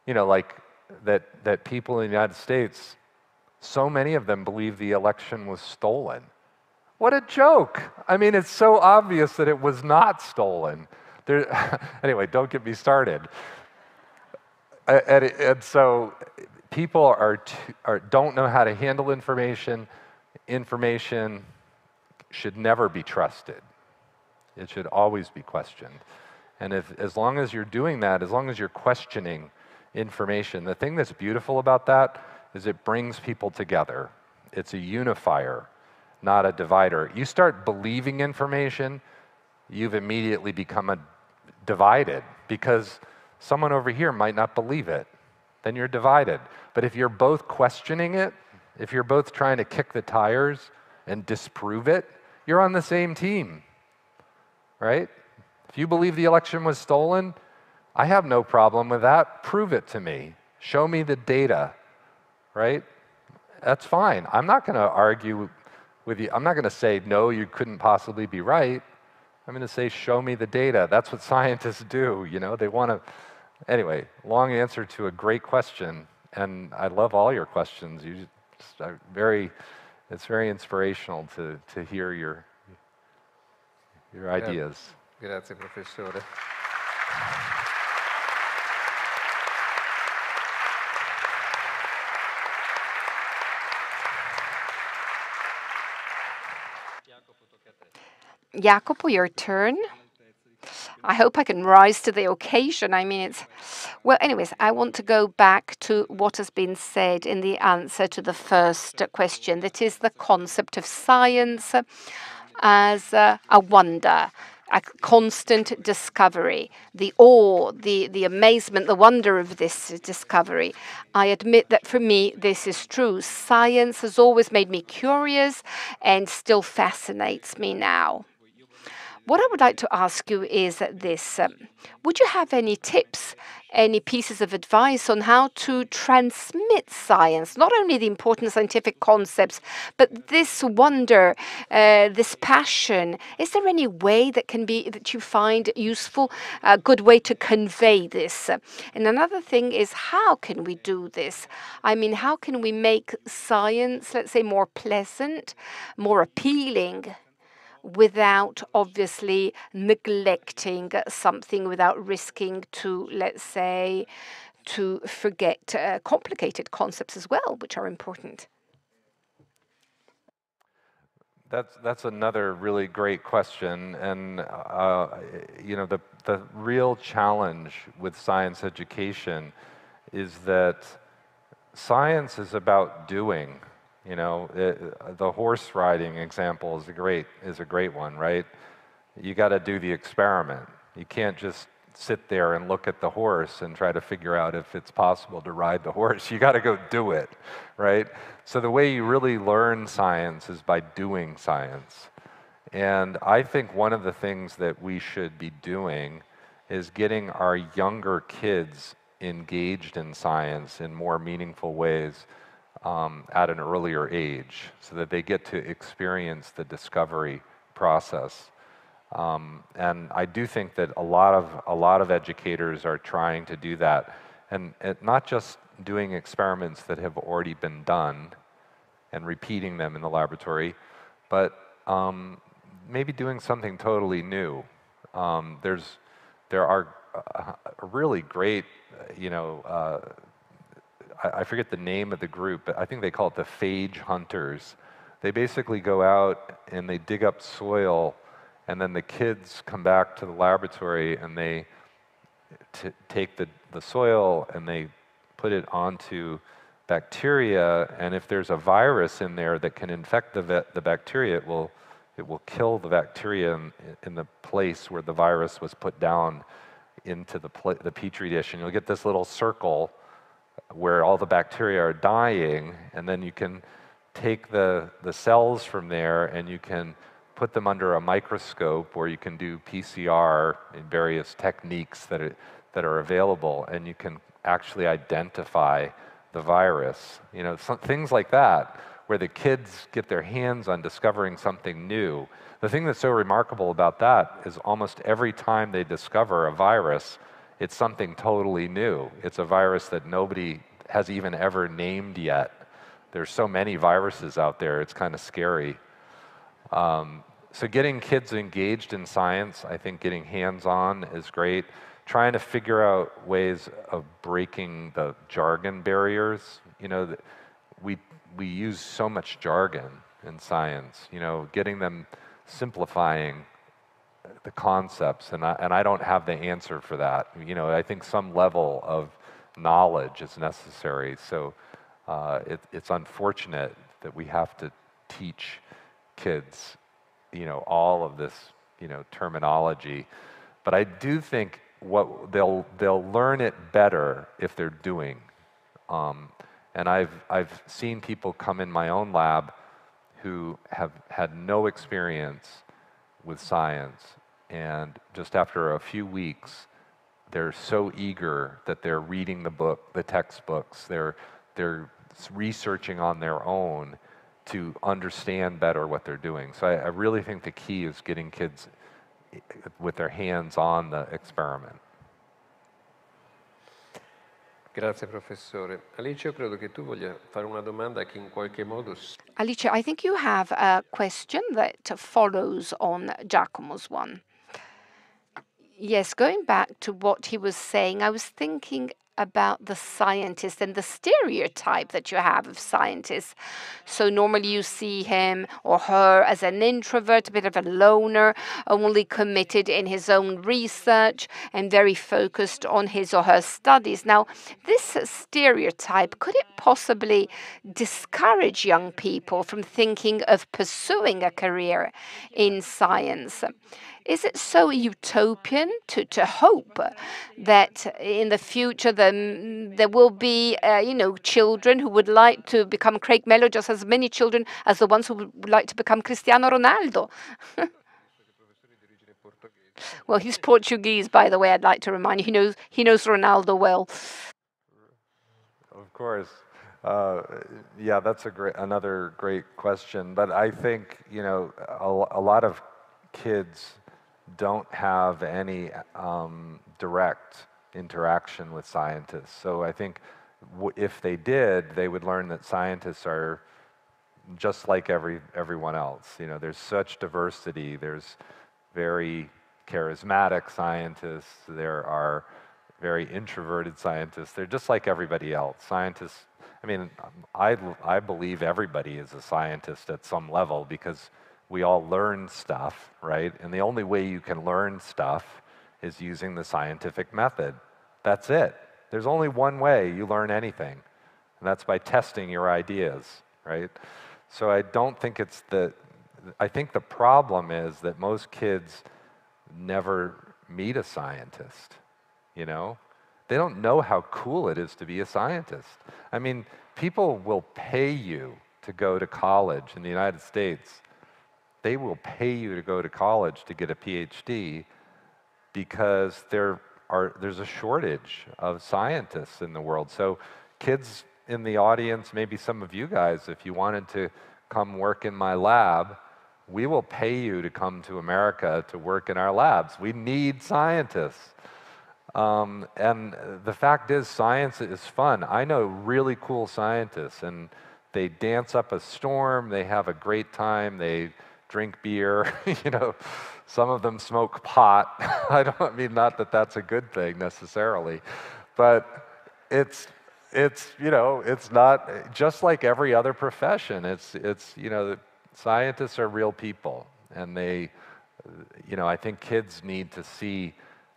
you know, like that, that people in the United States, so many of them believe the election was stolen. What a joke. I mean, it's so obvious that it was not stolen. there, anyway, don't get me started. And, and so people are, are don't know how to handle information. Information should never be trusted. It should always be questioned. And if, as long as you're doing that, as long as you're questioning information, the thing that's beautiful about that is it brings people together. It's a unifier, not a divider. You start believing information, you've immediately become a divided because someone over here might not believe it. Then you're divided. But if you're both questioning it, if you're both trying to kick the tires and disprove it, you're on the same team, right? If you believe the election was stolen, I have no problem with that. Prove it to me. Show me the data, right? That's fine. I'm not going to argue with you. I'm not going to say, no, you couldn't possibly be right. I'm going to say, show me the data. That's what scientists do. You know, they want to. Anyway, long answer to a great question, and I love all your questions. You just very, it's very inspirational to to hear your your ideas. Grazie professore. Jacopo, your turn. I hope I can rise to the occasion. I mean, it's. Well, anyways, I want to go back to what has been said in the answer to the first question. That is the concept of science as a, a wonder, a constant discovery, the awe, the, the amazement, the wonder of this discovery. I admit that for me, this is true. Science has always made me curious and still fascinates me now. What I would like to ask you is this um, Would you have any tips, any pieces of advice on how to transmit science, not only the important scientific concepts, but this wonder, uh, this passion? Is there any way that can be that you find useful, a good way to convey this? And another thing is how can we do this? I mean, how can we make science, let's say, more pleasant, more appealing? Without obviously neglecting something, without risking to, let's say, to forget uh, complicated concepts as well, which are important. That's that's another really great question, and uh, you know the the real challenge with science education is that science is about doing. You know, it, the horse riding example is a great is a great one, right? You got to do the experiment. You can't just sit there and look at the horse and try to figure out if it's possible to ride the horse. You got to go do it, right? So the way you really learn science is by doing science. And I think one of the things that we should be doing is getting our younger kids engaged in science in more meaningful ways um, at an earlier age so that they get to experience the discovery process. Um, and I do think that a lot of a lot of educators are trying to do that, and, and not just doing experiments that have already been done and repeating them in the laboratory, but um, maybe doing something totally new. Um, there's there are uh, really great, you know, uh, I, I forget the name of the group, but I think they call it the phage hunters. They basically go out and they dig up soil, and then the kids come back to the laboratory and they t- take the, the soil and they put it onto bacteria, and if there's a virus in there that can infect the, the bacteria, it will, it will kill the bacteria in, in the place where the virus was put down into the, pl- the petri dish. And you'll get this little circle where all the bacteria are dying, and then you can take the, the cells from there and you can put them under a microscope or you can do PCR in various techniques that are, that are available, and you can actually identify the virus. You know, some, things like that, where the kids get their hands on discovering something new. The thing that's so remarkable about that is almost every time they discover a virus, it's something totally new. It's a virus that nobody has even ever named yet. There's so many viruses out there, it's kind of scary. Um, so getting kids engaged in science, I think getting hands-on is great. Trying to figure out ways of breaking the jargon barriers. You know, we we use so much jargon in science. You know, getting them simplifying the concepts, and I, and I don't have the answer for that. You know, I think some level of knowledge is necessary. So uh, it, it's unfortunate that we have to teach kids, you know, all of this, you know, terminology. But I do think what they'll they'll learn it better if they're doing. Um, and I've I've seen people come in my own lab who have had no experience with science, and just after a few weeks, they're so eager that they're reading the book, the textbooks, they're they're researching on their own to understand better what they're doing. So I, I really think the key is getting kids eh, with their hands on the experiment. Grazie professore. Alice, io credo che tu voglia fare una domanda che in qualche modo... Alice, I think you have a question that follows on Giacomo's one. Yes, going back to what he was saying, I was thinking about the scientist and the stereotype that you have of scientists. So normally you see him or her as an introvert, a bit of a loner, only committed in his own research and very focused on his or her studies. Now, this stereotype, could it possibly discourage young people from thinking of pursuing a career in science? Is it so utopian to, to hope that in the future the, there will be, uh, you know, children who would like to become Craig Mello just as many children as the ones who would like to become Cristiano Ronaldo? well, he's Portuguese, by the way. I'd like to remind you. He knows he knows Ronaldo well. Of course. Uh, yeah, that's a great, another great question. But I think you know a, a lot of kids don't have any um, direct interaction with scientists. So I think if they did, they would learn that scientists are just like every everyone else. You know, there's such diversity. There's very charismatic scientists. There are very introverted scientists. They're just like everybody else. Scientists. I mean, I I believe everybody is a scientist at some level because we all learn stuff, right? And the only way you can learn stuff is using the scientific method. That's it. There's only one way you learn anything, and that's by testing your ideas, right? So I don't think it's the, I think the problem is that most kids never meet a scientist, you know? They don't know how cool it is to be a scientist. I mean, people will pay you to go to college in the United States they will pay you to go to college to get a PhD because there are, there's a shortage of scientists in the world. So, kids in the audience, maybe some of you guys, if you wanted to come work in my lab, we will pay you to come to America to work in our labs. We need scientists. Um, and the fact is, science is fun. I know really cool scientists, and they dance up a storm, they have a great time, they drink beer, you know, some of them smoke pot. I don't mean not that that's a good thing necessarily, but it's it's you know it's not just like every other profession. It's it's you know scientists are real people, and they you know I think kids need to see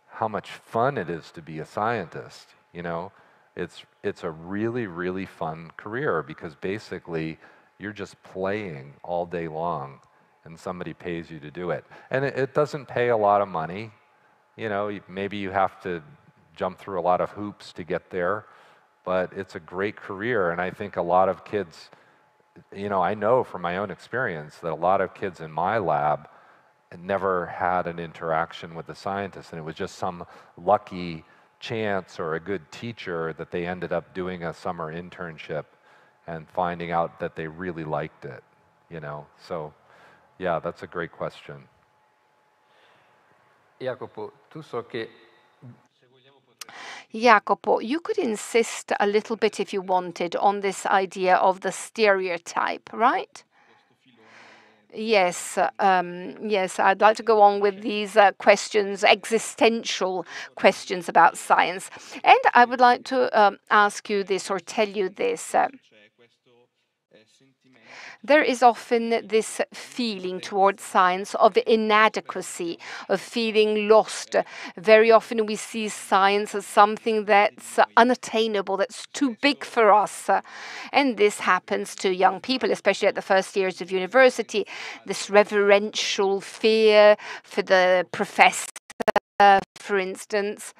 how much fun it is to be a scientist. You know, it's it's a really really fun career because basically you're just playing all day long and somebody pays you to do it. And it, it doesn't pay a lot of money. You know, maybe you have to jump through a lot of hoops to get there, but it's a great career. And I think a lot of kids, you know, I know from my own experience that a lot of kids in my lab never had an interaction with the scientist, and it was just some lucky chance or a good teacher that they ended up doing a summer internship and finding out that they really liked it, you know. So yeah, that's a great question. Jacopo, tu so che Jacopo, you could insist a little bit if you wanted on this idea of the stereotype, right? Yes, um, yes, I'd like to go on with these uh, questions, existential questions about science. And I would like to um, ask you this or tell you this. Uh, there is often this feeling towards science of inadequacy, of feeling lost. Very often we see science as something that's unattainable, that's too big for us. And this happens to young people, especially at the first years of university. This reverential fear for the professor, for instance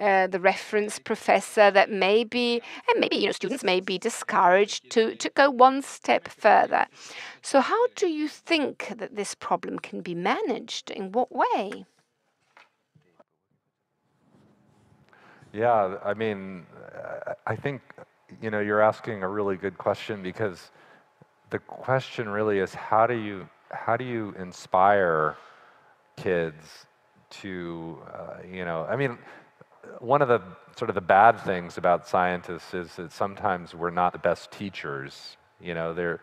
uh, the reference professor that maybe, and maybe you know, students may be discouraged to, to go one step further. So, how do you think that this problem can be managed? In what way? Yeah, I mean, I think you know you're asking a really good question because the question really is how do you how do you inspire kids to uh, you know I mean one of the sort of the bad things about scientists is that sometimes we're not the best teachers. You know, they're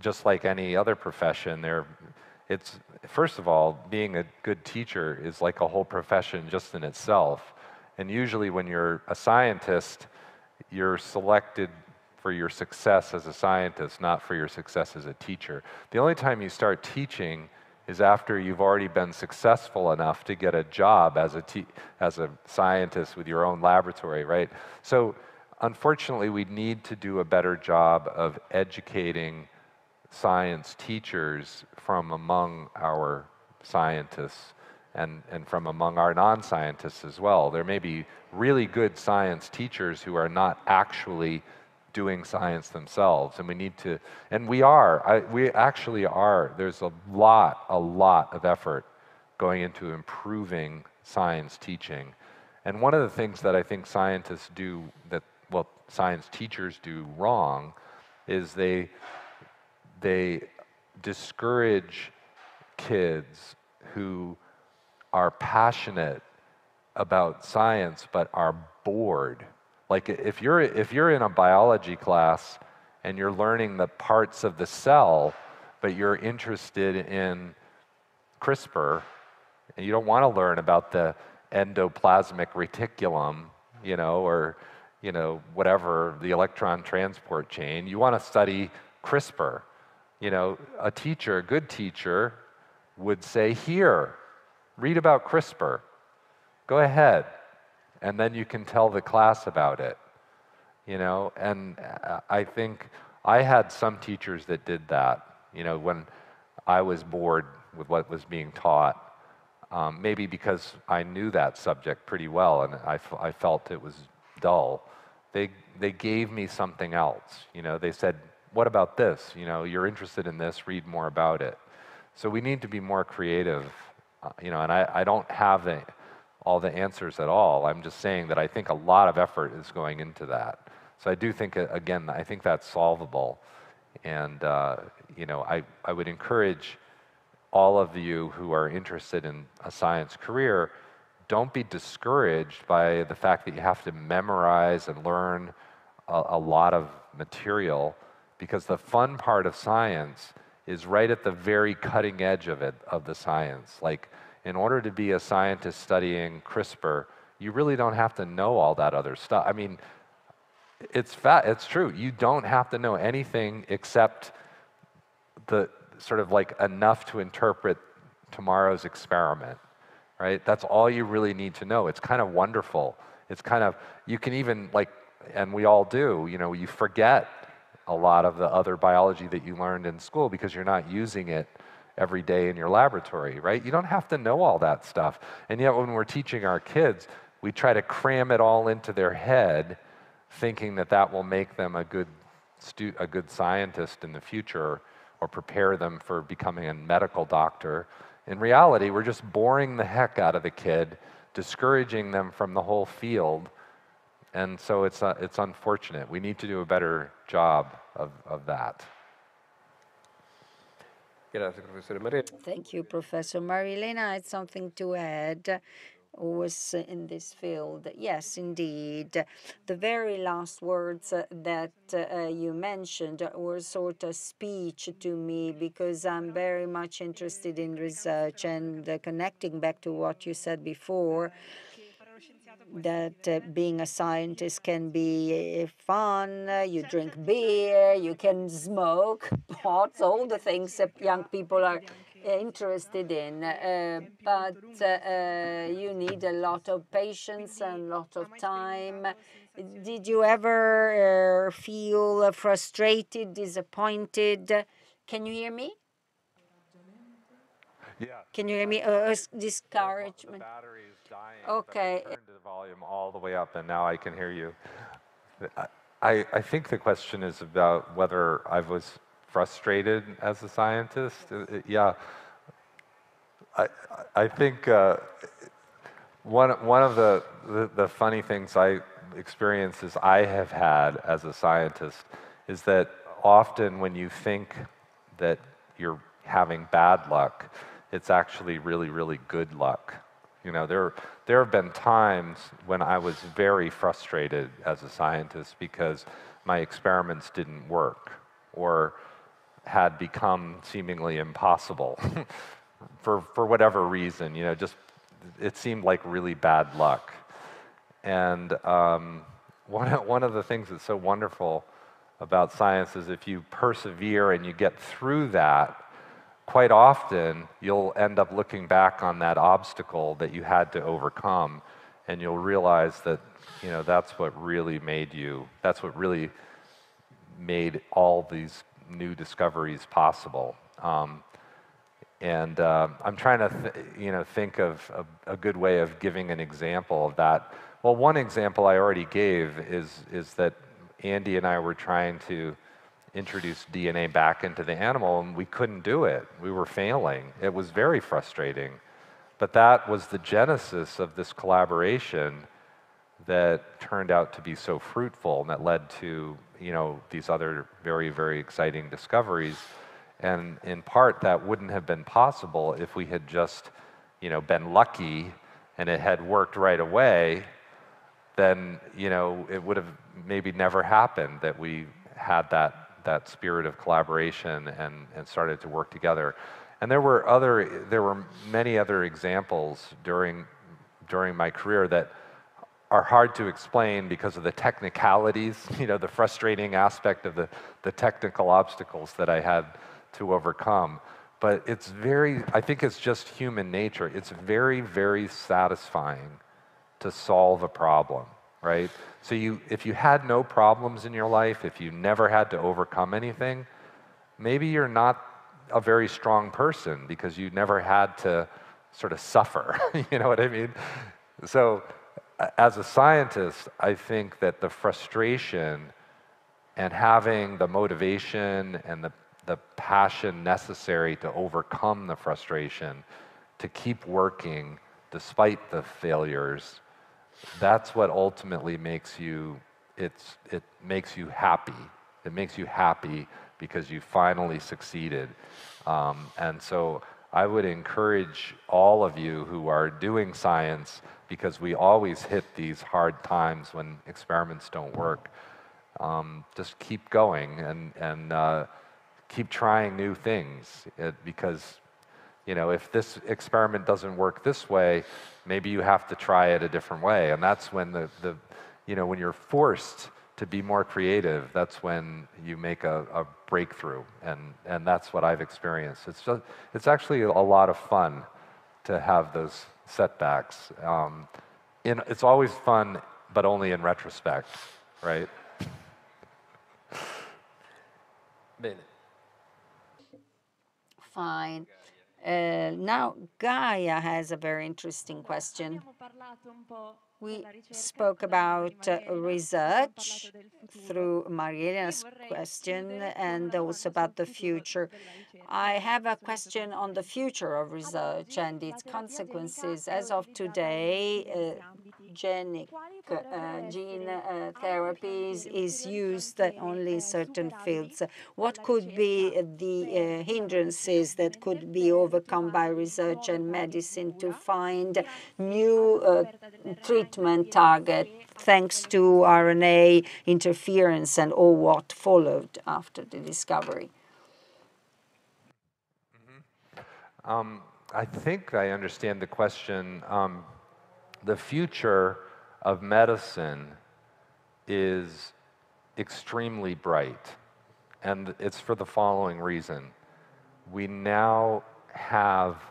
just like any other profession. They're, it's first of all, being a good teacher is like a whole profession just in itself. And usually, when you're a scientist, you're selected for your success as a scientist, not for your success as a teacher. The only time you start teaching is after you've already been successful enough to get a job as a, as a scientist with your own laboratory, right? So, unfortunately, we need to do a better job of educating science teachers from among our scientists and, and from among our non scientists as well. There may be really good science teachers who are not actually doing science themselves. And we need to, and we are, I, we actually are. There's a lot, a lot of effort going into improving science teaching. And one of the things that I think scientists do that, well, science teachers do wrong is they, they discourage kids who are passionate about science but are bored like if you're, if you're in a biology class and you're learning the parts of the cell, but you're interested in CRISPR, and you don't want to learn about the endoplasmic reticulum, you know, or you know, whatever, the electron transport chain. You want to study CRISPR. You know, a teacher, a good teacher, would say, Here, read about CRISPR. Go ahead and then you can tell the class about it you know? And uh, i think i had some teachers that did that you know when i was bored with what was being taught um, maybe because i knew that subject pretty well and I, I felt it was dull. They, they gave me something else you know? They said what about this? You know you're interested in this read more about it. So we need to be more creative uh, you know and I, I don't have a, all the answers at all. I'm just saying that I think a lot of effort is going into that. So I do think, uh, again, I think that's solvable. And, uh, you know, I, I would encourage all of you who are interested in a science career, don't be discouraged by the fact that you have to memorize and learn a, a lot of material because the fun part of science is right at the very cutting edge of it, of the science. Like, in order to be a scientist studying CRISPR, you really don't have to know all that other stuff. I mean, it's fat, it's true. You don't have to know anything except the sort of like enough to interpret tomorrow's experiment, right? That's all you really need to know. It's kind of wonderful. It's kind of, you can even like, and we all do, you know, you forget a lot of the other biology that you learned in school because you're not using it every day in your laboratory, right? You don't have to know all that stuff. And yet, when we're teaching our kids, we try to cram it all into their head, thinking that that will make them a good, stu- a good scientist in the future or prepare them for becoming a medical doctor. In reality, we're just boring the heck out of the kid, discouraging them from the whole field. And so it's, uh, it's unfortunate. We need to do a better job of, of that. Grazie, Professor Maria. Thank you, Professor Marilena. I had something to add. was in this field. Yes, indeed. The very last words uh, that uh, you mentioned were sort of speech to me because I'm very much interested in research and uh, connecting back to what you said before that uh, being a scientist can be fun. You drink beer, you can smoke pots, all the things that young people are interested in. Uh, but uh, you need a lot of patience and a lot of time. Did you ever feel frustrated, disappointed? Can you hear me? Yeah. Can you hear me? Uh, discouragement. dying. Okay. I turned the volume all the way up, and now I can hear you. I, I think the question is about whether I was frustrated as a scientist. Uh, uh, yeah. I, I think uh, one, one of the, the, the funny things I experiences I have had as a scientist is that often when you think that you're having bad luck, it's actually really, really good luck. You know, there, there have been times when I was very frustrated as a scientist because my experiments didn't work or had become seemingly impossible for, for whatever reason. You know, just it seemed like really bad luck. And um, one, one of the things that's so wonderful about science is if you persevere and you get through that, quite often you'll end up looking back on that obstacle that you had to overcome and you'll realize that you know that's what really made you that's what really made all these new discoveries possible. Um, and uh, i'm trying to you know think of a, a, good way of giving an example of that. Well one example i already gave is is that andy and i were trying to introduce DNA back into the animal, and we couldn't do it. We were failing. It was very frustrating. But that was the genesis of this collaboration that turned out to be so fruitful and that led to you know these other very very exciting discoveries and in part that wouldn't have been possible if we had just you know been lucky and it had worked right away then you know it would have maybe never happened that we had that that spirit of collaboration and, and started to work together. And there were other, there were many other examples during, during my career that are hard to explain because of the technicalities, you know, the frustrating aspect of the, the technical obstacles that I had to overcome. But it's very, I think it's just human nature. It's very, very satisfying to solve a problem right? So you, if you had no problems in your life, if you never had to overcome anything, maybe you're not a very strong person because you never had to sort of suffer. you know what I mean? So, as a scientist, I think that the frustration and having the motivation and the, the passion necessary to overcome the frustration, to keep working despite the failures, that's what ultimately makes you it's it makes you happy. It makes you happy because you finally succeeded. Um, and so i would encourage all of you who are doing science because we always hit these hard times when experiments don't work um, just keep going and and uh, keep trying new things. It, because you know, if this experiment doesn't work this way, maybe you have to try it a different way. And that's when the, the you know, when you're forced to be more creative, that's when you make a, a breakthrough. And, and that's what I've experienced. It's, just, it's actually a lot of fun to have those setbacks. Um, in, it's always fun, but only in retrospect, right? Bene. Fine. Uh, now, Gaia has a very interesting question. We spoke about uh, research through Marielena's question and also about the future. I have a question on the future of research and its consequences. As of today, uh, transgenic uh, gene uh, therapies is used only in certain fields. What could be the uh, hindrances that could be overcome by research and medicine to find new uh, treatment target thanks to RNA interference and all what followed after the discovery? Mm-hmm. Um, I think I understand the question. Um, the future of medicine is extremely bright, and it's for the following reason. We now have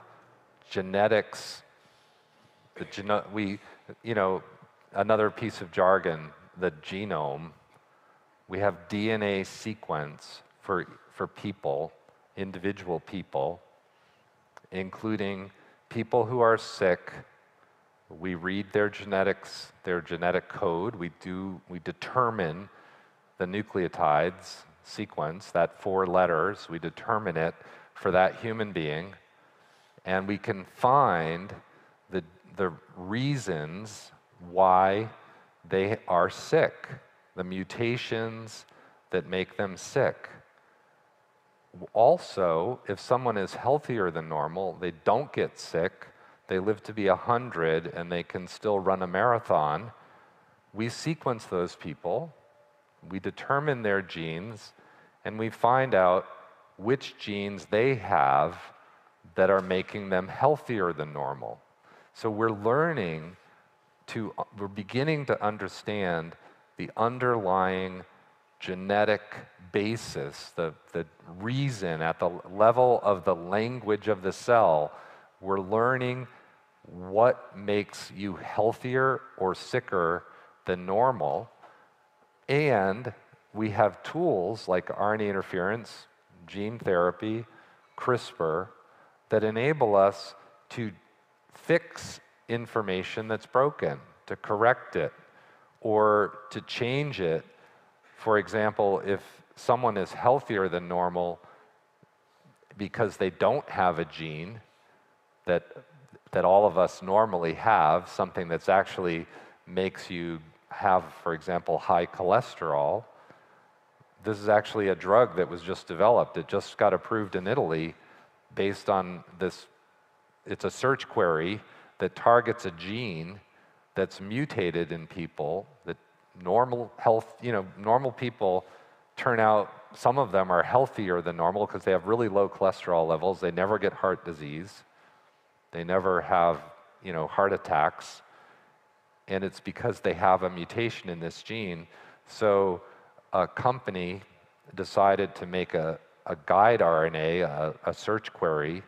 genetics, the geno- we, you know, another piece of jargon, the genome, we have DNA sequence for, for people, individual people, including people who are sick, we read their genetics, their genetic code. We do we determine the nucleotides sequence, that four letters, we determine it for that human being, and we can find the, the reasons why they are sick, the mutations that make them sick. Also, if someone is healthier than normal, they don't get sick, they live to be 100 and they can still run a marathon, we sequence those people, we determine their genes, and we find out which genes they have that are making them healthier than normal. So we're learning to, we're beginning to understand the underlying genetic basis, the, the reason at the level of the language of the cell. We're learning what makes you healthier or sicker than normal. And we have tools like RNA interference, gene therapy, CRISPR, that enable us to fix information that's broken, to correct it, or to change it. For example, if someone is healthier than normal because they don't have a gene that that all of us normally have, something that's actually makes you have, for example, high cholesterol. This is actually a drug that was just developed. It just got approved in Italy based on this. It's a search query that targets a gene that's mutated in people that normal health, you know, normal people turn out, some of them are healthier than normal because they have really low cholesterol levels. They never get heart disease. They never have, you know, heart attacks. And it's because they have a mutation in this gene. So a company decided to make a, a guide RNA, a, a search query,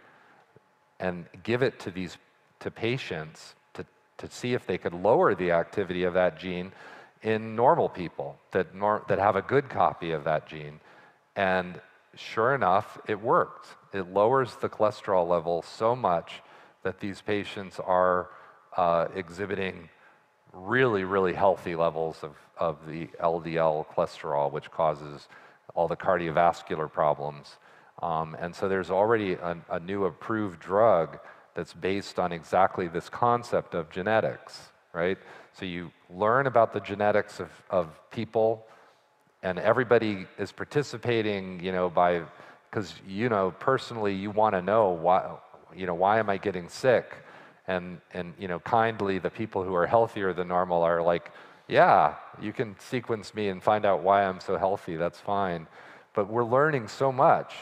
and give it to these to patients to, to see if they could lower the activity of that gene in normal people that, nor, that have a good copy of that gene. And sure enough, it worked. It lowers the cholesterol level so much that these patients are uh, exhibiting really, really healthy levels of, of the LDL cholesterol, which causes all the cardiovascular problems. Um, and so there's already a, a, new approved drug that's based on exactly this concept of genetics, right? So you learn about the genetics of, of people, and everybody is participating, you know, by, because, you know, personally, you want to know why, you know, why am I getting sick? And, and, you know, kindly, the people who are healthier than normal are like, yeah, you can sequence me and find out why I'm so healthy, that's fine. But we're learning so much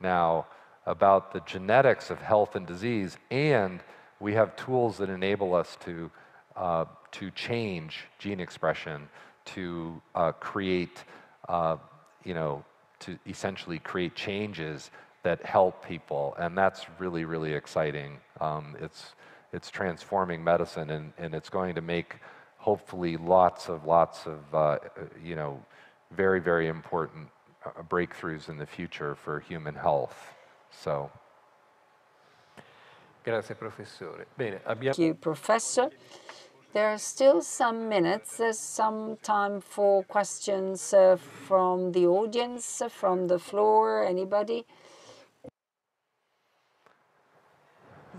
now about the genetics of health and disease, and we have tools that enable us to, uh, to change gene expression, to uh, create, uh, you know, to essentially create changes that help people, and that's really, really exciting. Um, it's, it's transforming medicine, and, and it's going to make hopefully lots of, lots of, uh, you know, very, very important uh, breakthroughs in the future for human health. So. Grazie, professore. Bene, abbiamo... Thank you, professor. There are still some minutes. There's some time for questions uh, from the audience, from the floor. Anybody?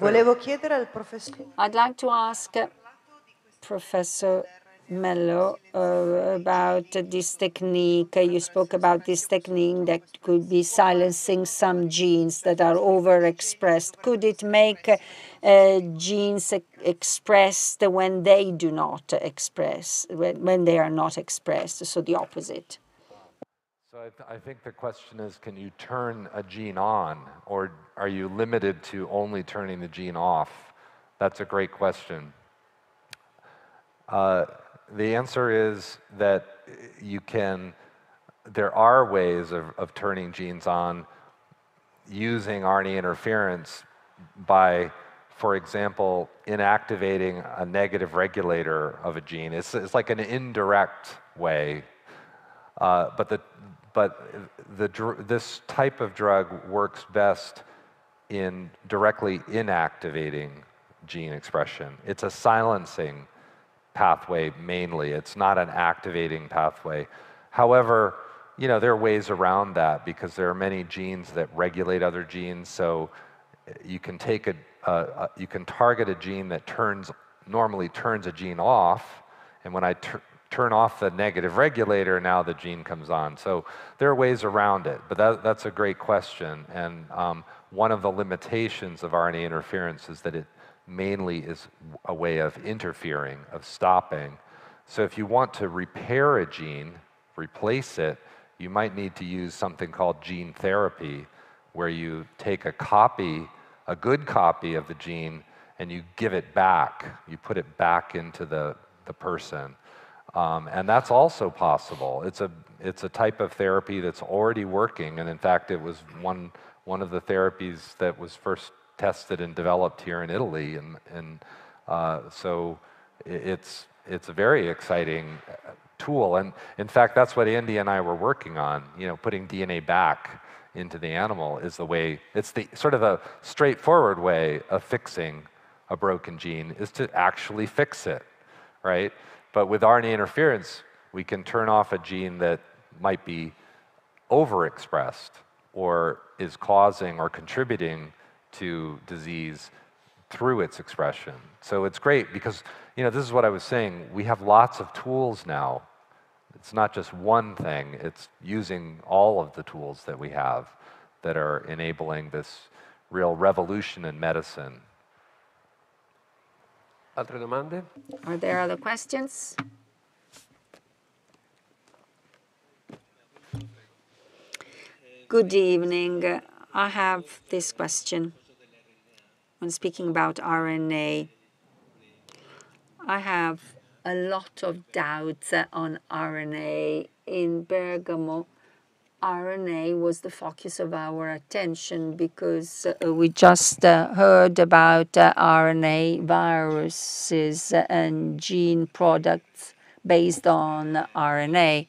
Volevo chiedere al professore. I'd like to ask uh, Professor Mello, uh, about this technique. You spoke about this technique that could be silencing some genes that are overexpressed. Could it make uh, genes expressed when they do not express, when they are not expressed, so the opposite? I think the question is, can you turn a gene on, or are you limited to only turning the gene off? That's a great question. Uh, the answer is that you can. There are ways of of turning genes on using RNA interference by, for example, inactivating a negative regulator of a gene. It's it's like an indirect way. Uh, but this type of drug works best in directly inactivating gene expression. It's a silencing pathway, mainly. It's not an activating pathway. However, you know, there are ways around that because there are many genes that regulate other genes, so eh, you can take a, a, a you can target a gene that turns normally turns a gene off, and when I turn off the negative regulator, now the gene comes on. So there are ways around it, but that's a great question, and um, one of the limitations of RNA interference is that it mainly is a way of interfering, of stopping. So if you want to repair a gene, replace it, you might need to use something called gene therapy, where you take a copy, a good copy of the gene, and you give it back. You put it back into the person. Um, and that's also possible. It's a it's a type of therapy that's already working, and in fact, it was one one of the therapies that was first tested and developed here in Italy. And and uh, so it's, it's a very exciting uh, tool, and in fact, that's what Andy and I were working on. You know, putting DNA back into the animal is the way. It's the sort of a straightforward way of fixing a broken gene, is to actually fix it, right? But with RNA interference, we can turn off a gene that might be overexpressed or is causing or contributing to disease through its expression. So it's great because, you know, this is what I was saying, we have lots of tools now. It's not just one thing, it's using all of the tools that we have that are enabling this real revolution in medicine. Altre domande? Are there other questions? Good evening. I have this question. When speaking about RNA, I have a lot of doubts on RNA. In Bergamo, RNA was the focus of our attention because uh, we just uh, heard about uh, RNA viruses and gene products based on RNA.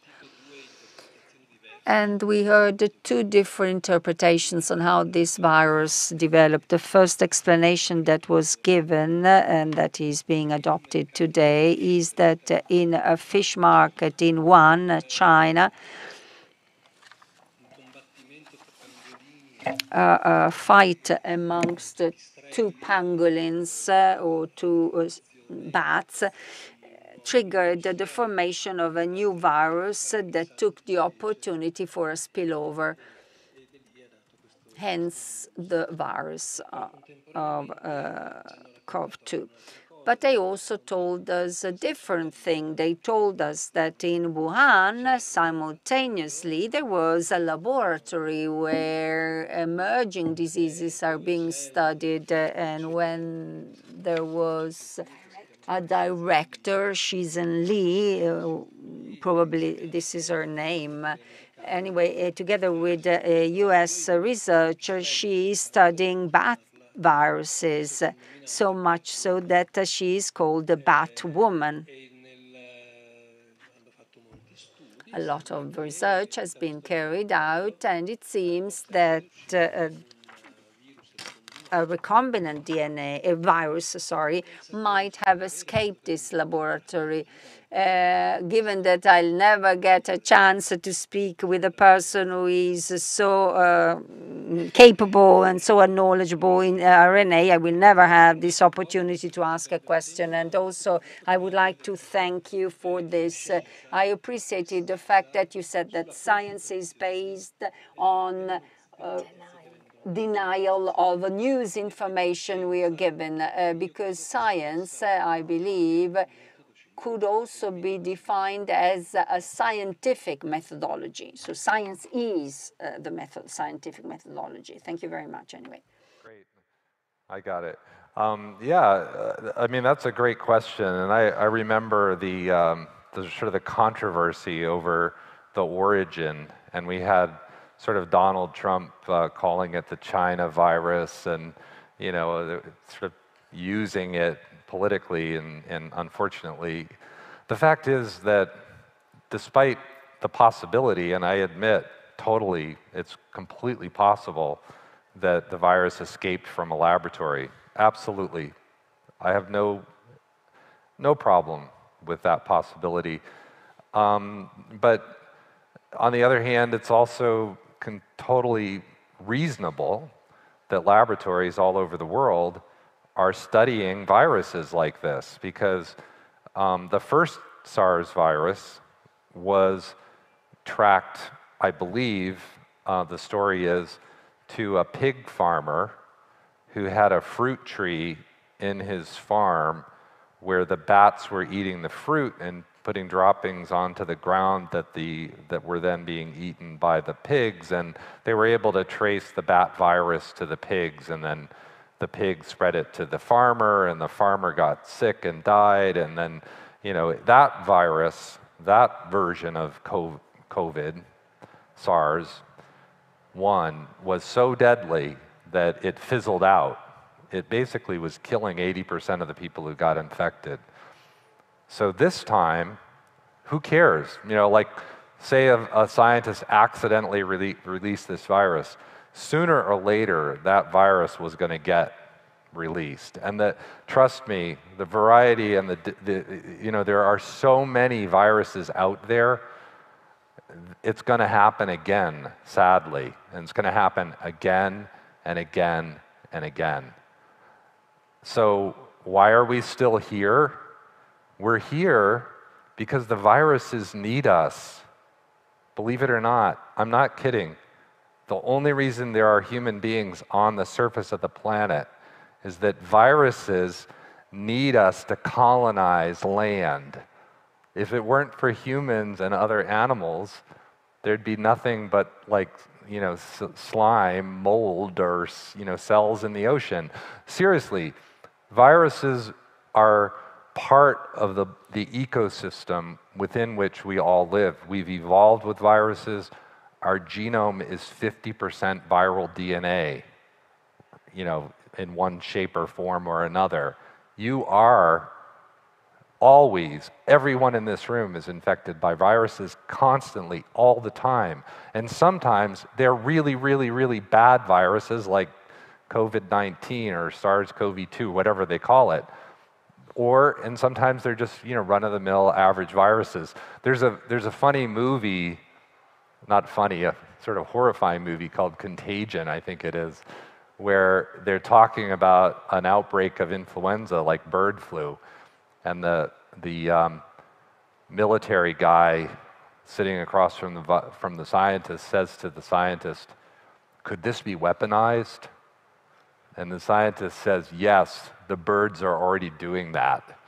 And we heard two different interpretations on how this virus developed. The first explanation that was given, and that is being adopted today, is that in a fish market in Wuhan, China, a fight amongst two pangolins uh, or two uh, bats uh, triggered the formation of a new virus that took the opportunity for a spillover, hence the virus of SARS-CoV-2. But they also told us a different thing. They told us that in Wuhan, simultaneously, there was a laboratory where emerging diseases are being studied, and when there was a director, Shi Zhengli, uh, probably this is her name. Anyway, uh, together with uh, a U.S. researcher, she is studying bat viruses, so much so that she is called the Bat Woman. A lot of research has been carried out, and it seems that uh, a recombinant DNA, a virus, sorry, might have escaped this laboratory. Uh, given that I'll never get a chance to speak with a person who is so uh, capable and so knowledgeable in RNA, I will never have this opportunity to ask a question. And also, I would like to thank you for this. Uh, I appreciated the fact that you said that science is based on uh, denial of the news information we are given, uh, because science, uh, I believe, could also be defined as a scientific methodology. So science is uh, the method, scientific methodology. Thank you very much, anyway. Great. I got it. Um, yeah, uh, I mean, that's a great question. And I, I remember the, um, the sort of the controversy over the origin. And we had sort of Donald Trump uh, calling it the China virus and, you know, sort of using it politically, and, and unfortunately, the fact is that despite the possibility, and I admit totally it's completely possible that the virus escaped from a laboratory. Absolutely. I have no, no problem with that possibility. Um, but on the other hand, it's also totally reasonable that laboratories all over the world are studying viruses like this because um, the first SARS virus was tracked, I believe, uh, the story is, to a pig farmer who had a fruit tree in his farm where the bats were eating the fruit and putting droppings onto the ground that, the, that were then being eaten by the pigs. And they were able to trace the bat virus to the pigs and then the pig spread it to the farmer, and the farmer got sick and died. And then, you know, that virus, that version of COVID, SARS 1, was so deadly that it fizzled out. It basically was killing 80% of the people who got infected. So this time, who cares? You know, like, say a, a scientist accidentally rele- released this virus sooner or later that virus was going to get released. And that, trust me, the variety and the, the, you know, there are so many viruses out there. It's going to happen again, sadly. And it's going to happen again and again and again. So, why are we still here? We're here because the viruses need us. Believe it or not, I'm not kidding. The only reason there are human beings on the surface of the planet is that viruses need us to colonize land. If it weren't for humans and other animals, there'd be nothing but like you know slime, mold, or you know cells in the ocean. Seriously, viruses are part of the, the ecosystem within which we all live. We've evolved with viruses our genome is 50% viral DNA, you know, in one shape or form or another. You are always, everyone in this room is infected by viruses constantly, all the time. And sometimes they're really, really, really bad viruses like COVID 19 or SARS CoV 2, whatever they call it. Or, and sometimes they're just, you know, run of the mill average viruses. There's a, there's a funny movie not funny, a sort of horrifying movie called Contagion, I think it is, where they're talking about an outbreak of influenza like bird flu. And the, the um, military guy sitting across from the, from the scientist says to the scientist, Could this be weaponized? And the scientist says, Yes, the birds are already doing that.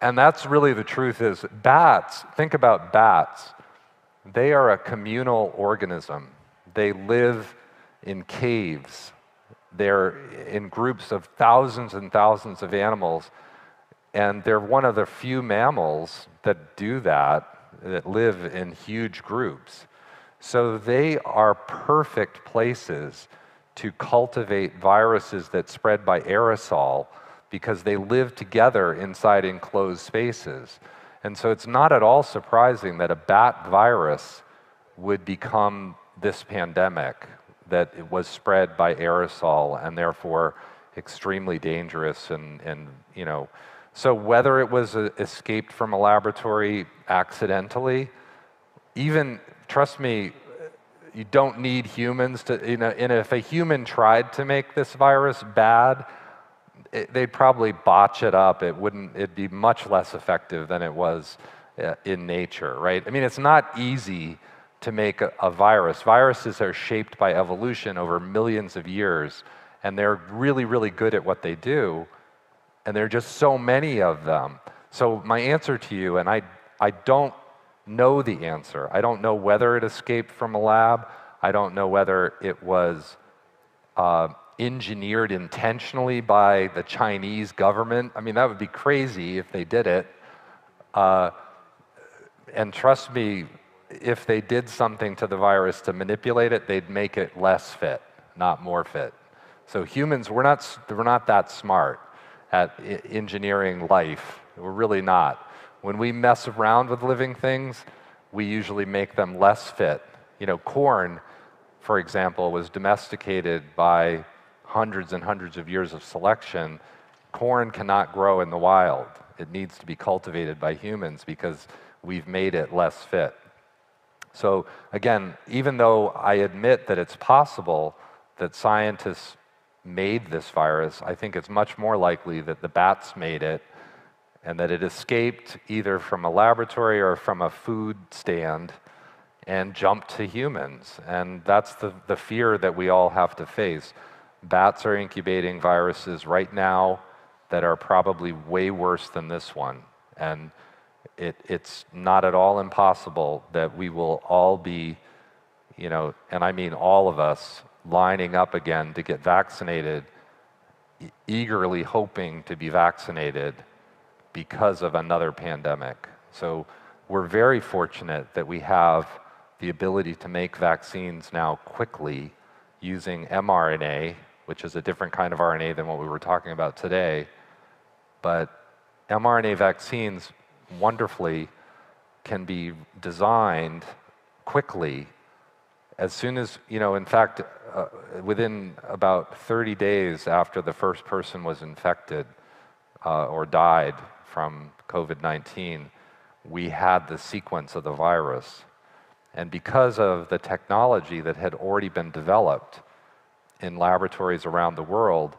And that's really the truth is bats, think about bats they are a communal organism. They live in caves. They're in groups of thousands and thousands of animals. And they're one of the few mammals that do that, that live in huge groups. So they are perfect places to cultivate viruses that spread by aerosol because they live together inside enclosed spaces. And so it's not at all surprising that a bat virus would become this pandemic. that it was spread by aerosol and therefore extremely dangerous and, and you know, so whether it was a, escaped from a laboratory accidentally, even, trust me, you don't need humans to, you know, and if a human tried to make this virus bad, it, they'd probably botch it up. It wouldn't, it'd be much less effective than it was uh, in nature, right? I mean, it's not easy to make a, a virus. Viruses are shaped by evolution over millions of years, and they're really, really good at what they do and there are just so many of them. So my answer to you, and I, I don't know the answer. I don't know whether it escaped from a lab. I don't know whether it was uh, engineered intentionally by the Chinese government. I mean, that would be crazy if they did it. Uh, and trust me, if they did something to the virus to manipulate it, they'd make it less fit, not more fit. So humans, we're not, we're not that smart at engineering life. We're really not. When we mess around with living things, we usually make them less fit. You know, corn, for example, was domesticated by hundreds and hundreds of years of selection. Corn cannot grow in the wild. It needs to be cultivated by humans because we've made it less fit. So, again, even though I admit that it's possible that scientists made this virus, I think it's much more likely that the bats made it and that it escaped either from a laboratory or from a food stand and jumped to humans. And that's the, the fear that we all have to face. Bats are incubating viruses right now that are probably way worse than this one. And it, it's not at all impossible that we will all be, you know, and I mean all of us, lining up again to get vaccinated, eagerly hoping to be vaccinated because of another pandemic. So we're very fortunate that we have the ability to make vaccines now quickly using mRNA, which is a different kind of RNA than what we were talking about today. But mRNA vaccines wonderfully can be designed quickly as soon as, you know, in fact, uh, within about 30 days after the first person was infected uh, or died from COVID 19, we had the sequence of the virus. And because of the technology that had already been developed in laboratories around the world,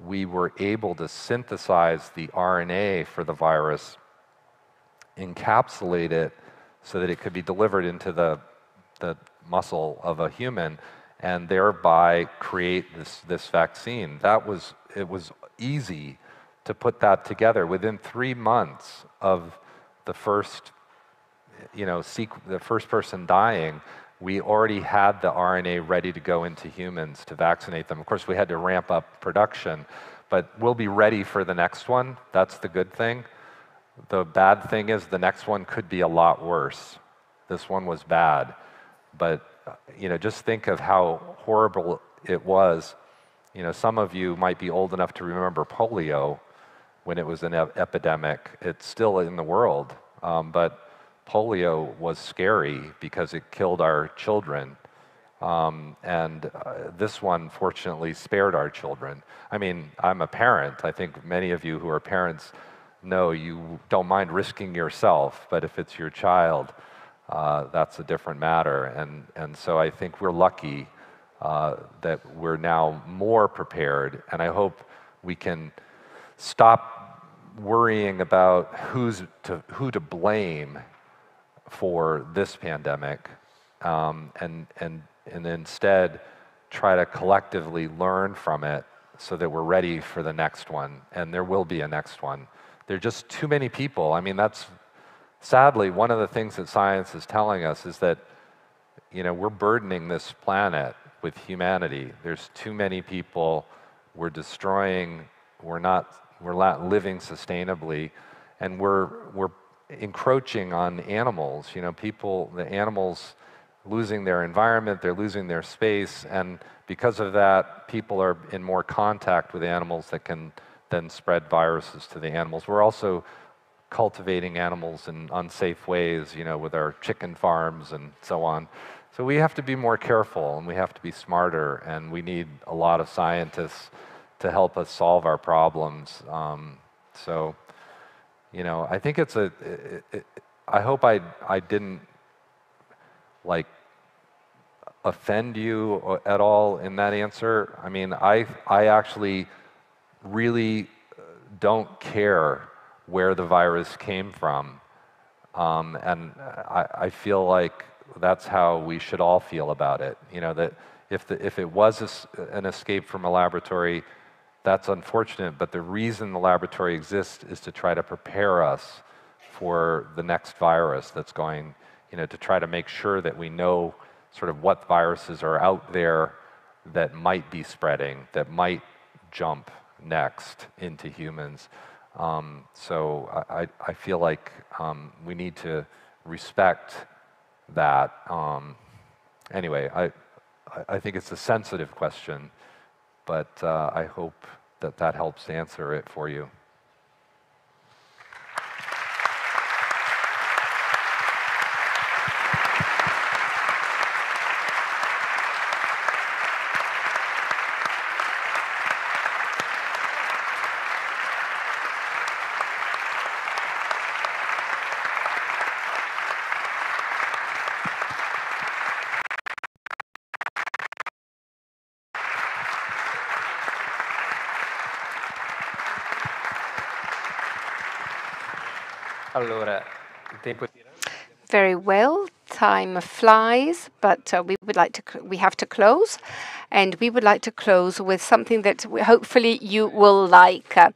we were able to synthesize the RNA for the virus, encapsulate it so that it could be delivered into the, the muscle of a human and thereby create this, this vaccine. That was, it was easy to put that together. Within three months of the first, you know, the first person dying, we already had the RNA ready to go into humans to vaccinate them. Of course, we had to ramp up production, but we'll be ready for the next one. That's the good thing. The bad thing is the next one could be a lot worse. This one was bad. But you know, just think of how horrible it was. You know, some of you might be old enough to remember polio when it was an ep- epidemic. It's still in the world, um, but polio was scary because it killed our children. Um, and uh, this one, fortunately, spared our children. I mean, I'm a parent. I think many of you who are parents know you don't mind risking yourself, but if it's your child, uh, that's a different matter. And, and so I think we're lucky uh, that we're now more prepared, and I hope we can stop worrying about who's to, who to blame for this pandemic um, and, and, and instead try to collectively learn from it so that we're ready for the next one. And there will be a next one. There are just too many people. I mean, that's sadly, one of the things that science is telling us is that, you know, we're burdening this planet with humanity. There's too many people. We're destroying. We're not. We're not living sustainably, and we're we're encroaching on animals. You know, people, the animals, losing their environment. They're losing their space, and because of that, people are in more contact with animals that can then spread viruses to the animals. We're also cultivating animals in unsafe ways, you know, with our chicken farms and so on. So we have to be more careful and we have to be smarter, and we need a lot of scientists to help us solve our problems. Um, so, you know, I think it's a. It, it, I hope I I didn't like offend you at all in that answer. I mean, I I actually really don't care where the virus came from, um, and I, I feel like that's how we should all feel about it. You know that if the, if it was a, an escape from a laboratory, that's unfortunate. But the reason the laboratory exists is to try to prepare us for the next virus that's going. You know, to try to make sure that we know sort of what viruses are out there that might be spreading, that might jump next into humans. Um, so I, I feel like um, we need to respect that. Um, anyway, I, I think it's a sensitive question, but uh, I hope that that helps answer it for you. Very well. Time flies, but uh, we would like to. We have to close, and we would like to close with something that hopefully you will like. Uh,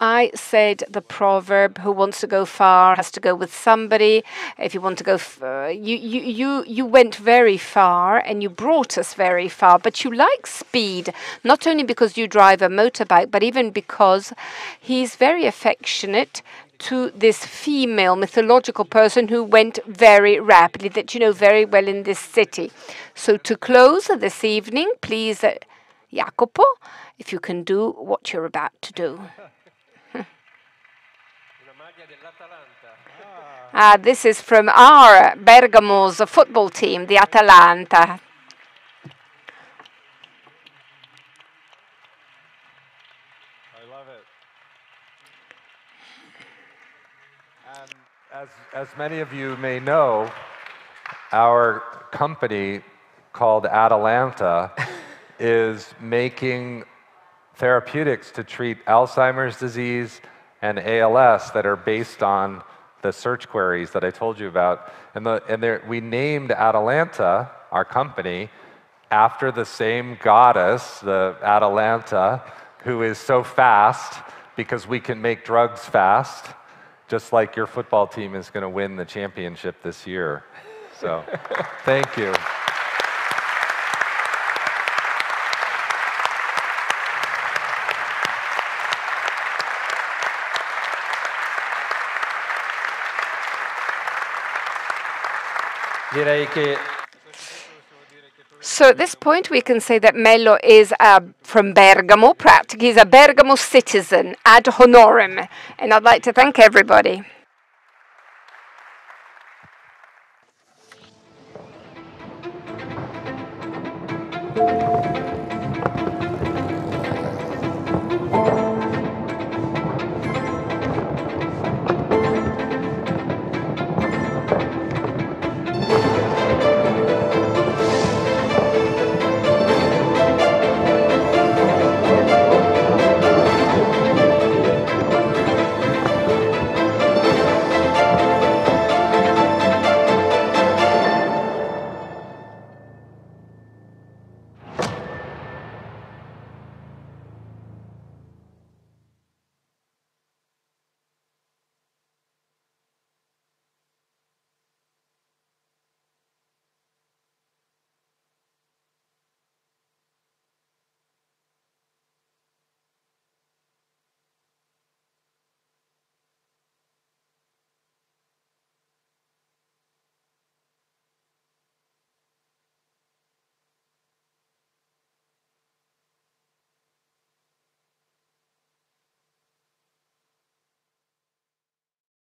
I said the proverb, "Who wants to go far has to go with somebody." If you want to go, uh, you you you you went very far and you brought us very far. But you like speed, not only because you drive a motorbike, but even because he's very affectionate to this female mythological person who went very rapidly, that you know very well in this city. So to close this evening, please, uh, Jacopo, if you can do what you're about to do. Uh, this is from our Bergamo's football team, the Atalanta. As, as many of you may know, our company called Atalanta is making therapeutics to treat Alzheimer's disease and ALS that are based on the search queries that I told you about. And, the, and there, we named Atalanta, our company, after the same goddess, the Atalanta, who is so fast because we can make drugs fast just like your football team is going to win the championship this year. So, thank you. Direi che So at this point, we can say that Mello is uh, from Bergamo, practically he's a Bergamo citizen ad honorem. And I'd like to thank everybody.